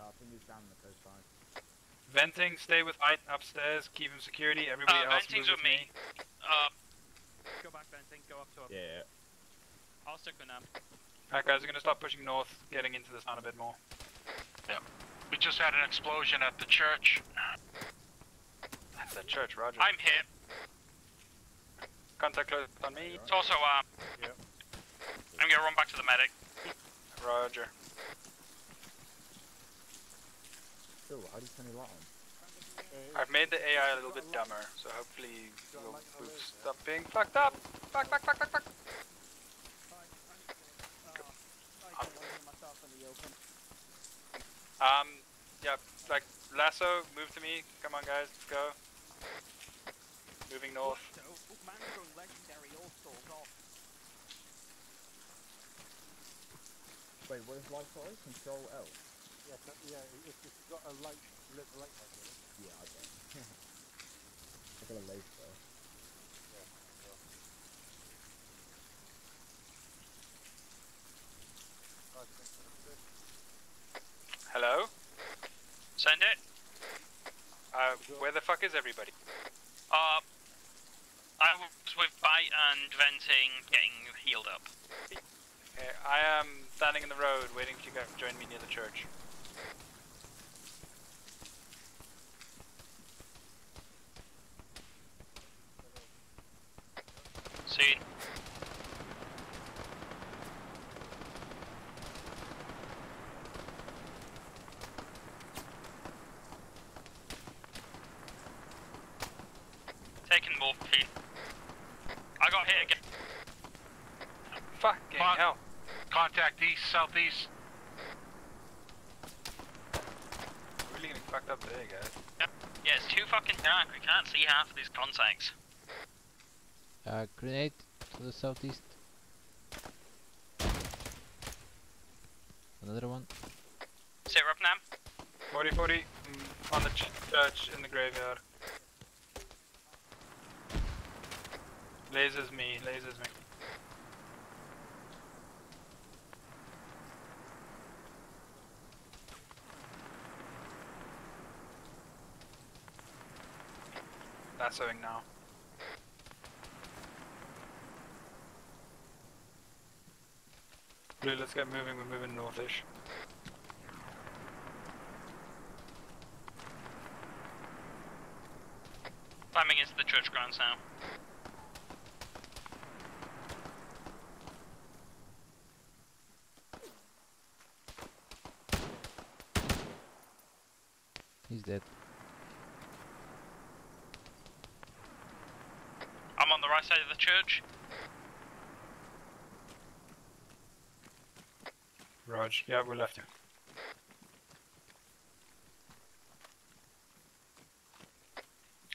Uh, I think he's down the coastline. Venting, stay with White upstairs, keep him security, everybody Uh, else venting's with me. Uh, Go back, Venting. Go up to up. Yeah. I'll stick with them. Alright guys, we're gonna start pushing north, getting into the town a bit more. We just had an explosion at the church. That's the church, Roger. I'm hit. Contact close on me. It's also, uh, Yep. I'm gonna run back to the medic. Roger. Still, how do you turn your light on? I've made the AI a little bit dumber, so hopefully we'll, we'll stop being fucked up. Fuck, fuck, fuck, fuck, fuck. myself in the open. Um, yeah, like, lasso, move to me. Come on guys, let's go. Moving north. So, man's going legendary all stalls off. Wait, what is light sorry? Control L. Yeah, but, yeah, it's, it's got a light, lit light like it. Yeah, I get. I got a laser though. Hello? Send it. Uh, where the fuck is everybody? Uh, I was with Bite and Venting getting healed up. Okay, I am standing in the road waiting for you guys to join me near the church. See. Taking morphine. I got hit again. Fucking Con- hell. Contact east, southeast. Really getting fucked up today, guys. Yeah, it's too fucking dark. We can't of these contacts. Uh, grenade to the southeast. Another one. Sit up now. 40 40 mm, on the ch- church in the graveyard. Lasers me, lasers me. Lassoing now. Blue, let's get moving, we're moving northish. Climbing into the church grounds now. the church. Rog, yeah, we left here.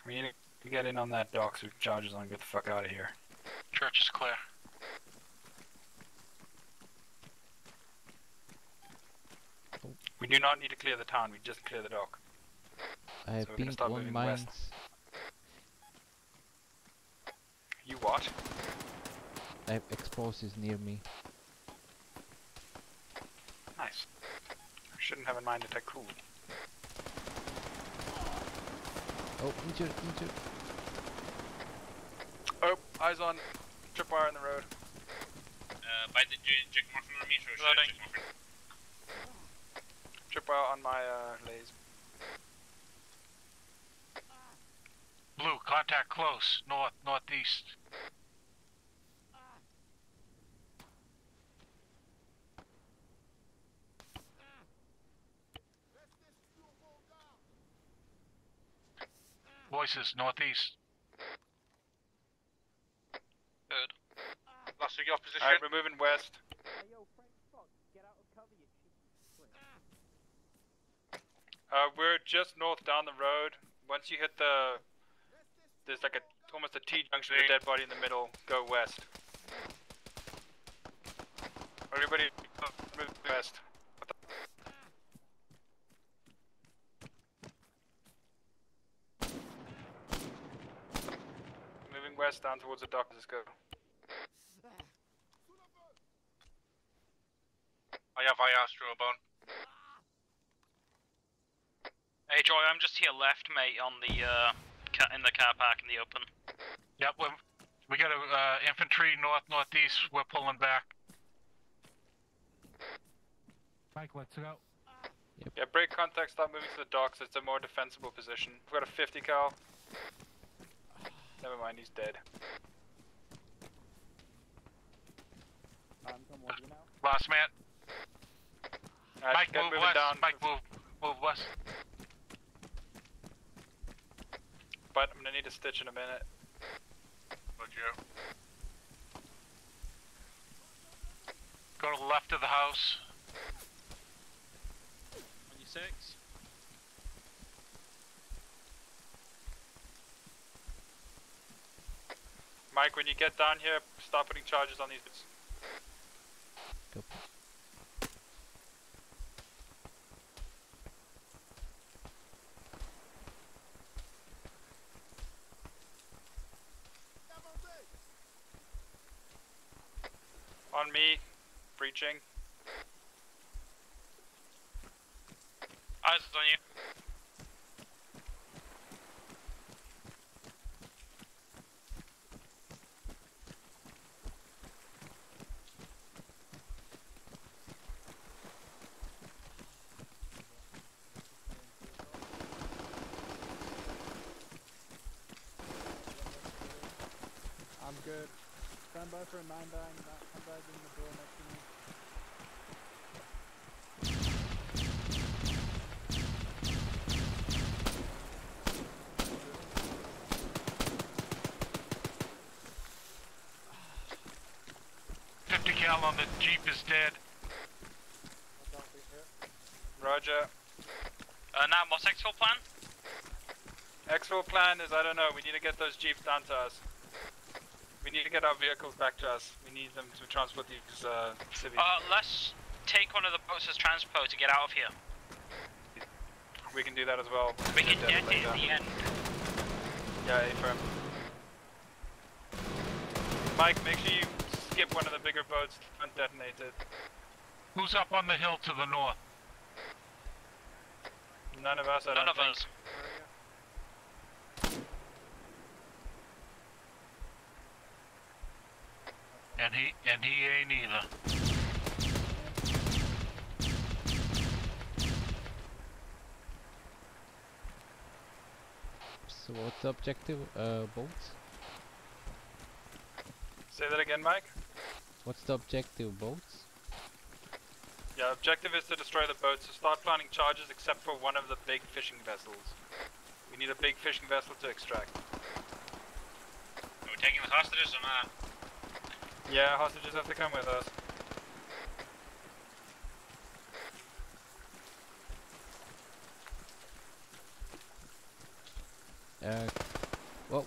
We need to get in on that dock so charges on and get the fuck out of here. Church is clear. We do not need to clear the town, we just clear the dock. I so have been one mine what? I have explosives near me. Nice. I shouldn't have in mind that cool. Oh, injured, injured. Oh, eyes on tripwire in the road. Uh, by the j- jig muffin on me, so should I Loading. Tripwire on my uh, lays. Blue, contact close. North, northeast. Voices, northeast. Good. Last of your position. Alright, we're moving west. Uh, we're just north down the road. Once you hit the, there's like a almost a T junction with a dead body in the middle. Go west. Everybody, move west. Moving down towards the dock. Let's go. I have Iastro bone. Hey Joy, I'm just here left, mate, on the uh, in the car park in the open. Yep, we we got a uh, infantry north northeast. We're pulling back. Mike, let's go. Yeah, break contact, stop moving to the docks. It's a more defensible position. We've got a 50 cal. Never mind, he's dead. Come on, you now. Last man. Alright, Mike, move west. down. Mike, move, move west. But I'm gonna need a stitch in a minute. Roger. Go to the left of the house. 26. Mike, when you get down here, stop putting charges on these. Go. On me, breaching. Eyes on you. I'm good. Stand by for a nine bang. That I'm back in the door next to me. Fifty cal on the jeep is dead. Roger. Uh, now, what's exfil plan? Exfil plan is I don't know. We need to get those jeeps down to us. We need to get our vehicles back to us. We need them to transport these uh, civvies. Uh, let's take one of the boats as transport to get out of here. we can do that as well. We can Get detonate later. at the end. Yeah, A-firm. Mike, make sure you skip one of the bigger boats and detonate it. Who's up on the hill to the north? None of us, I None don't of think. us. And he and he ain't either. So what's the objective, uh, boats? Say that again, Mike. What's the objective, boats? Yeah, objective is to destroy the boats, so start planning charges except for one of the big fishing vessels. We need a big fishing vessel to extract. Are we taking the hostages or not? Yeah, hostages have to come with us. Uh, well,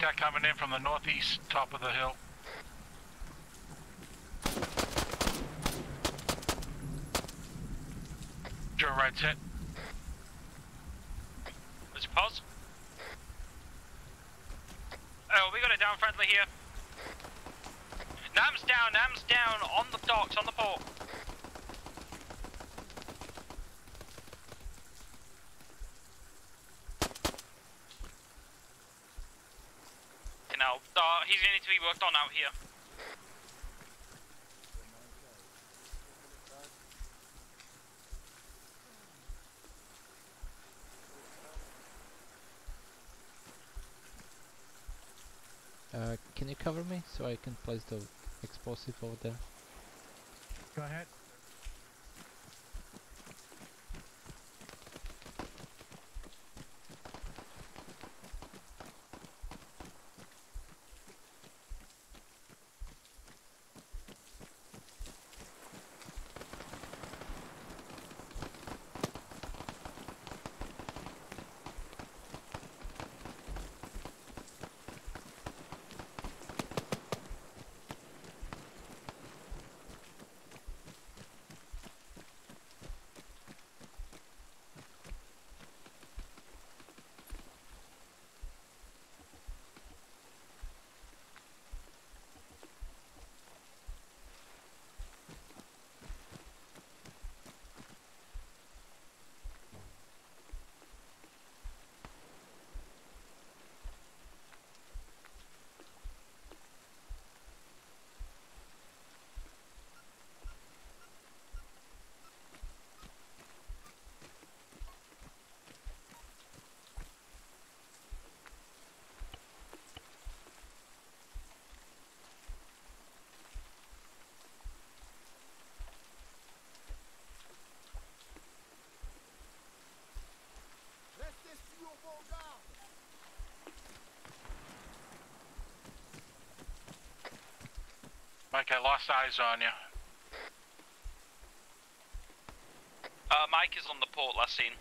Contact coming in from the northeast, top of the hill. Your right's hit. Let's pause. Oh, we got a down friendly here. Nam's down, Nam's down, on the docks, on the port. Okay, now, uh, he's gonna need to be worked on out here. uh, can you cover me so I can place the explosive over there? Go ahead. Mike, I lost eyes on you. Uh, Mike is on the port, last seen.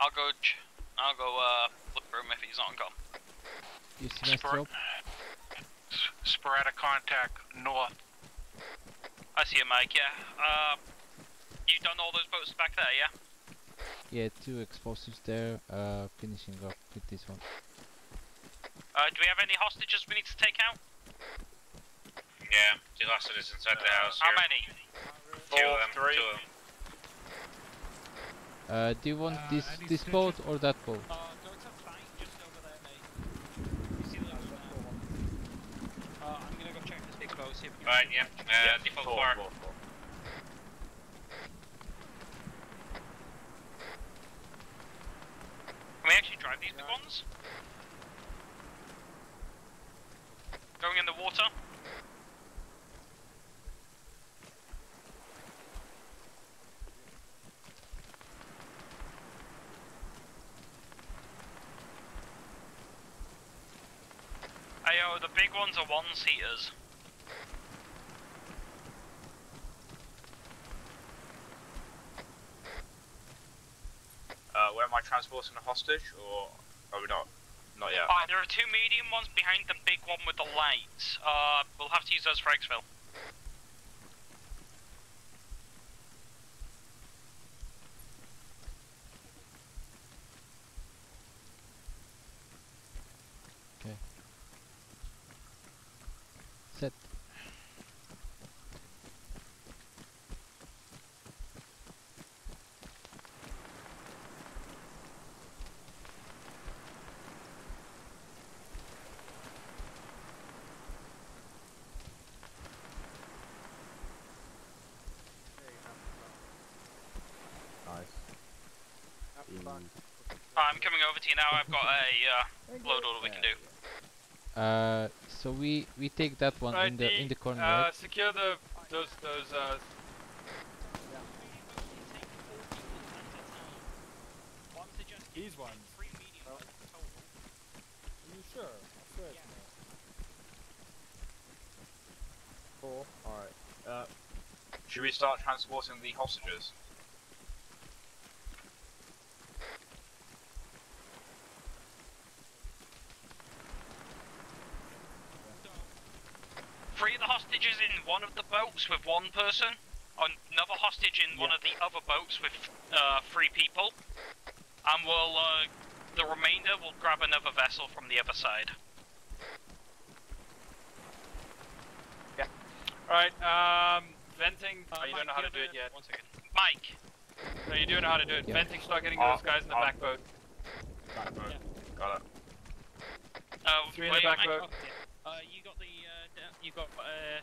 I'll go, I'll go, uh, look for him if he's not gone. You see Spor- strobe? Sporadic contact north. I see you, Mike, yeah. Uh, you done all those boats back there, yeah? Yeah, two explosives there. Uh, finishing up with this one. Uh, do we have any hostages we need to take out? Yeah, the last is inside the house. How here. many? Two of them. Two of them. Uh, do you want this this boat or that boat? Uh, go to flank just over there, mate. You see the other now? Uh, I'm gonna go check this big boat, see if we can... Right, yeah. Uh, default four. Can we actually drive these big ones? Going in the water? Ayo, the big are one-seaters. Uh, where am I transporting a hostage, or are we not? Not yet. Uh, there are two medium ones behind the big one with the lights. Uh, we'll have to use those for exfil. Okay. Set. Nice. I'm coming over to you now. I've got a uh, load order we can do. Uh, so we we take that one Right, in the in the corner, uh, right? secure the those those uh. These ones. Are you sure? I swear it's more. Four. Alright. Uh, Should we start transporting the hostages? Three of the hostages in one of the boats with one person, another hostage in one of the other boats with uh, three people, and we'll uh, the remainder will grab another vessel from the other side. Yeah. Alright, um, Venting. Uh, oh, you don't know how to do it yet. One second. Mike. No, you do know how to do it. Yeah. Venting, start getting Uh, those guys in the uh, back boat. Back boat. Got it. Uh, Three in the wait, back Mike. boat. Uh, you got the, uh, d- you got, uh,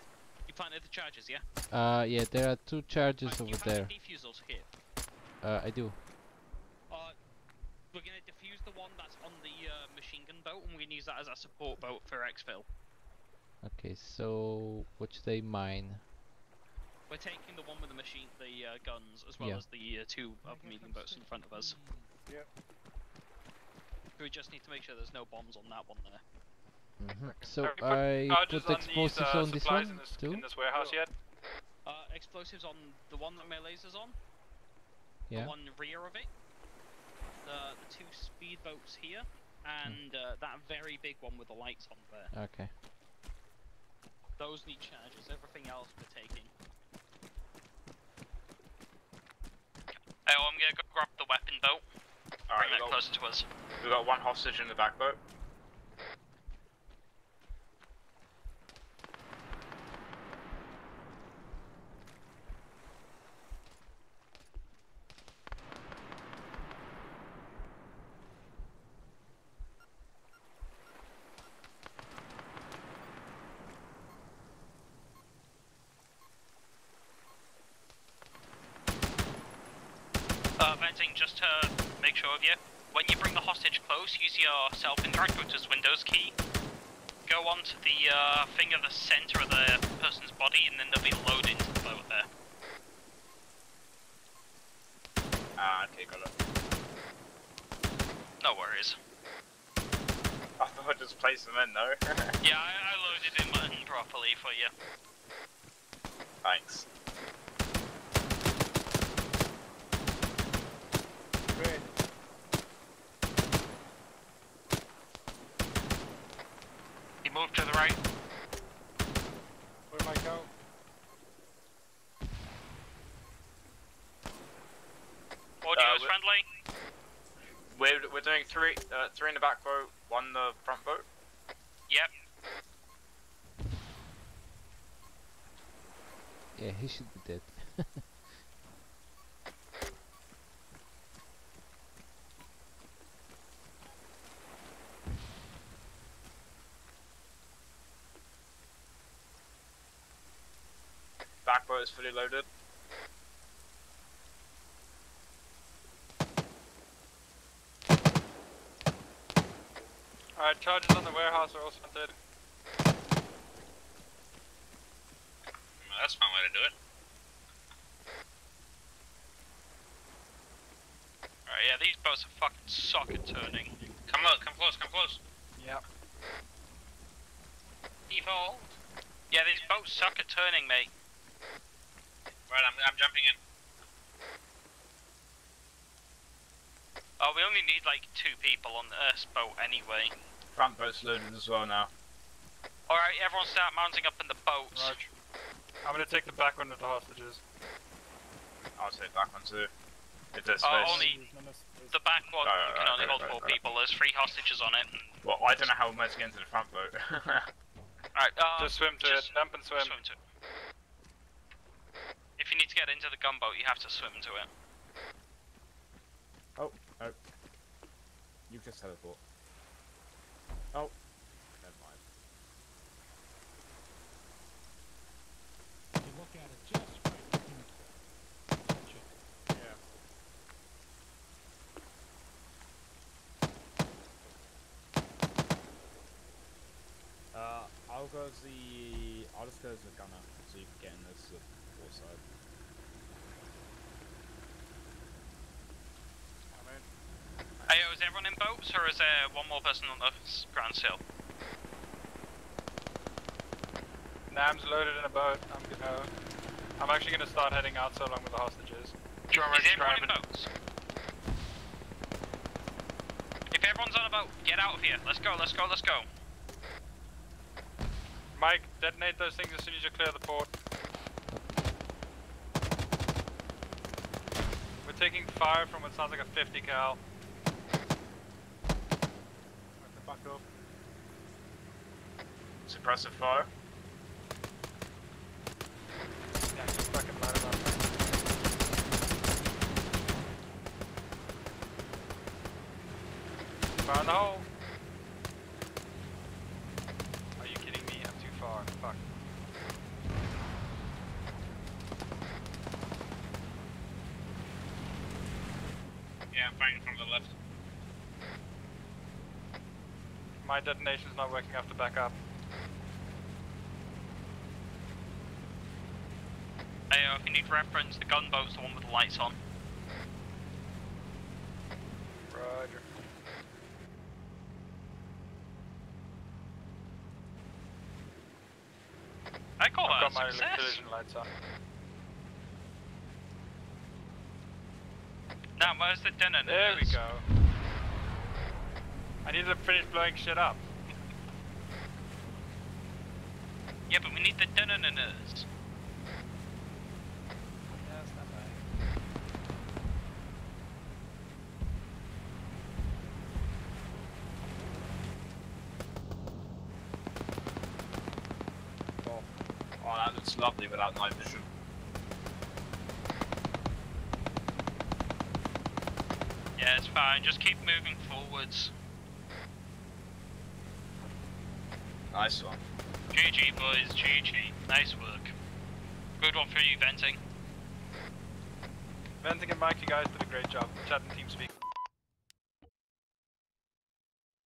you planted the charges, yeah? Uh, yeah, there are two charges Mike, over you have there. the defusals here. Uh, I do. Uh, we're gonna defuse the one that's on the, uh, machine gun boat, and we're gonna use that as a support boat for exfil. Okay, so what should I mine? We're taking the one with the machine, the, uh, guns, as well Yeah. as the, uh, two other medium boats in front of us. Yep. We just need to make sure there's no bombs on that one there. Hmm So Have you put I put on these, explosives uh, on this one in this, too. in this warehouse yet? Uh, explosives on the one that melee's is on, Yeah. the one rear of it, the, the two speedboats here, and uh, that very big one with the lights on there. Okay. Those need charges. Everything else we're taking. Oh, I'm gonna go grab the weapon boat. Alright, Bring we that got, closer to us. we got one hostage in the back boat. Uh, Venting, just to make sure of you. When you bring the hostage close, use your self-interactors Windows key. Go onto the uh, thing at the center of the person's body, and then they'll be loaded into the boat there. Ah, okay, got it. No worries. I thought I'd just place them in though. Yeah, I, I loaded him in properly for you. Thanks. Great. He moved to the right. Where am I go? Audio Uh, is we- friendly. We're, we're doing three, uh, three in the back boat, one in the front boat. Yep. Yeah, he should be dead. Back boat is fully loaded. Alright, charges on the warehouse are all dead. Well, that's one way to do it. Alright, yeah, these boats are fucking socket turning. Come on, come close, come close. Yep. Default. Yeah, these boats suck at turning, mate. Right, I'm, I'm jumping in. Oh, we only need like two people on this boat anyway. Front boat's loaded as well now. Alright, everyone start mounting up in the boats. Raj. I'm gonna take the back one of the hostages. I'll take the back one too. If there's oh, space. only the back one Right, you can right, only right, hold right, four right. people. There's three hostages on it. Well, I don't know how we're meant to get into the front boat. Alright, uh, Just swim to just it, dump and swim. swim to it. If you need to get into the gunboat, you have to swim to it. oh, oh. You just teleport. Oh. Never mind. Yeah. as the. I'll just go as the gunner, so you can get in this uh, war side. Hey, is everyone in boats, or is there one more person on the ground still? Nam's loaded in a boat. I'm gonna. I'm actually gonna start heading out so along with the hostages. Is everyone in boats? If everyone's on a boat, get out of here. Let's go, let's go, let's go. Mike, detonate those things as soon as you clear the port. Taking fire from what sounds like a 50 cal. Suppressive fire. Yeah, fucking light up. Fire the hole. Are you kidding me? I'm too far. Fuck. Yeah, I'm fighting from the left. My detonation's not working. I have to back up. Hey, uh, if you need reference, the gunboat's the one with the lights on. Roger. I call I've that got a my collision lights on. Now, where's the dinner? There we go. Need to finish blowing shit up. Yeah, but we need the. Oh, that looks lovely without night vision. Yeah, it's fine. Just keep moving forwards. Nice one. GG, boys. GG. Nice work. Good one for you, Venting. Venting and Mike, you guys did a great job. Chat and TeamSpeak.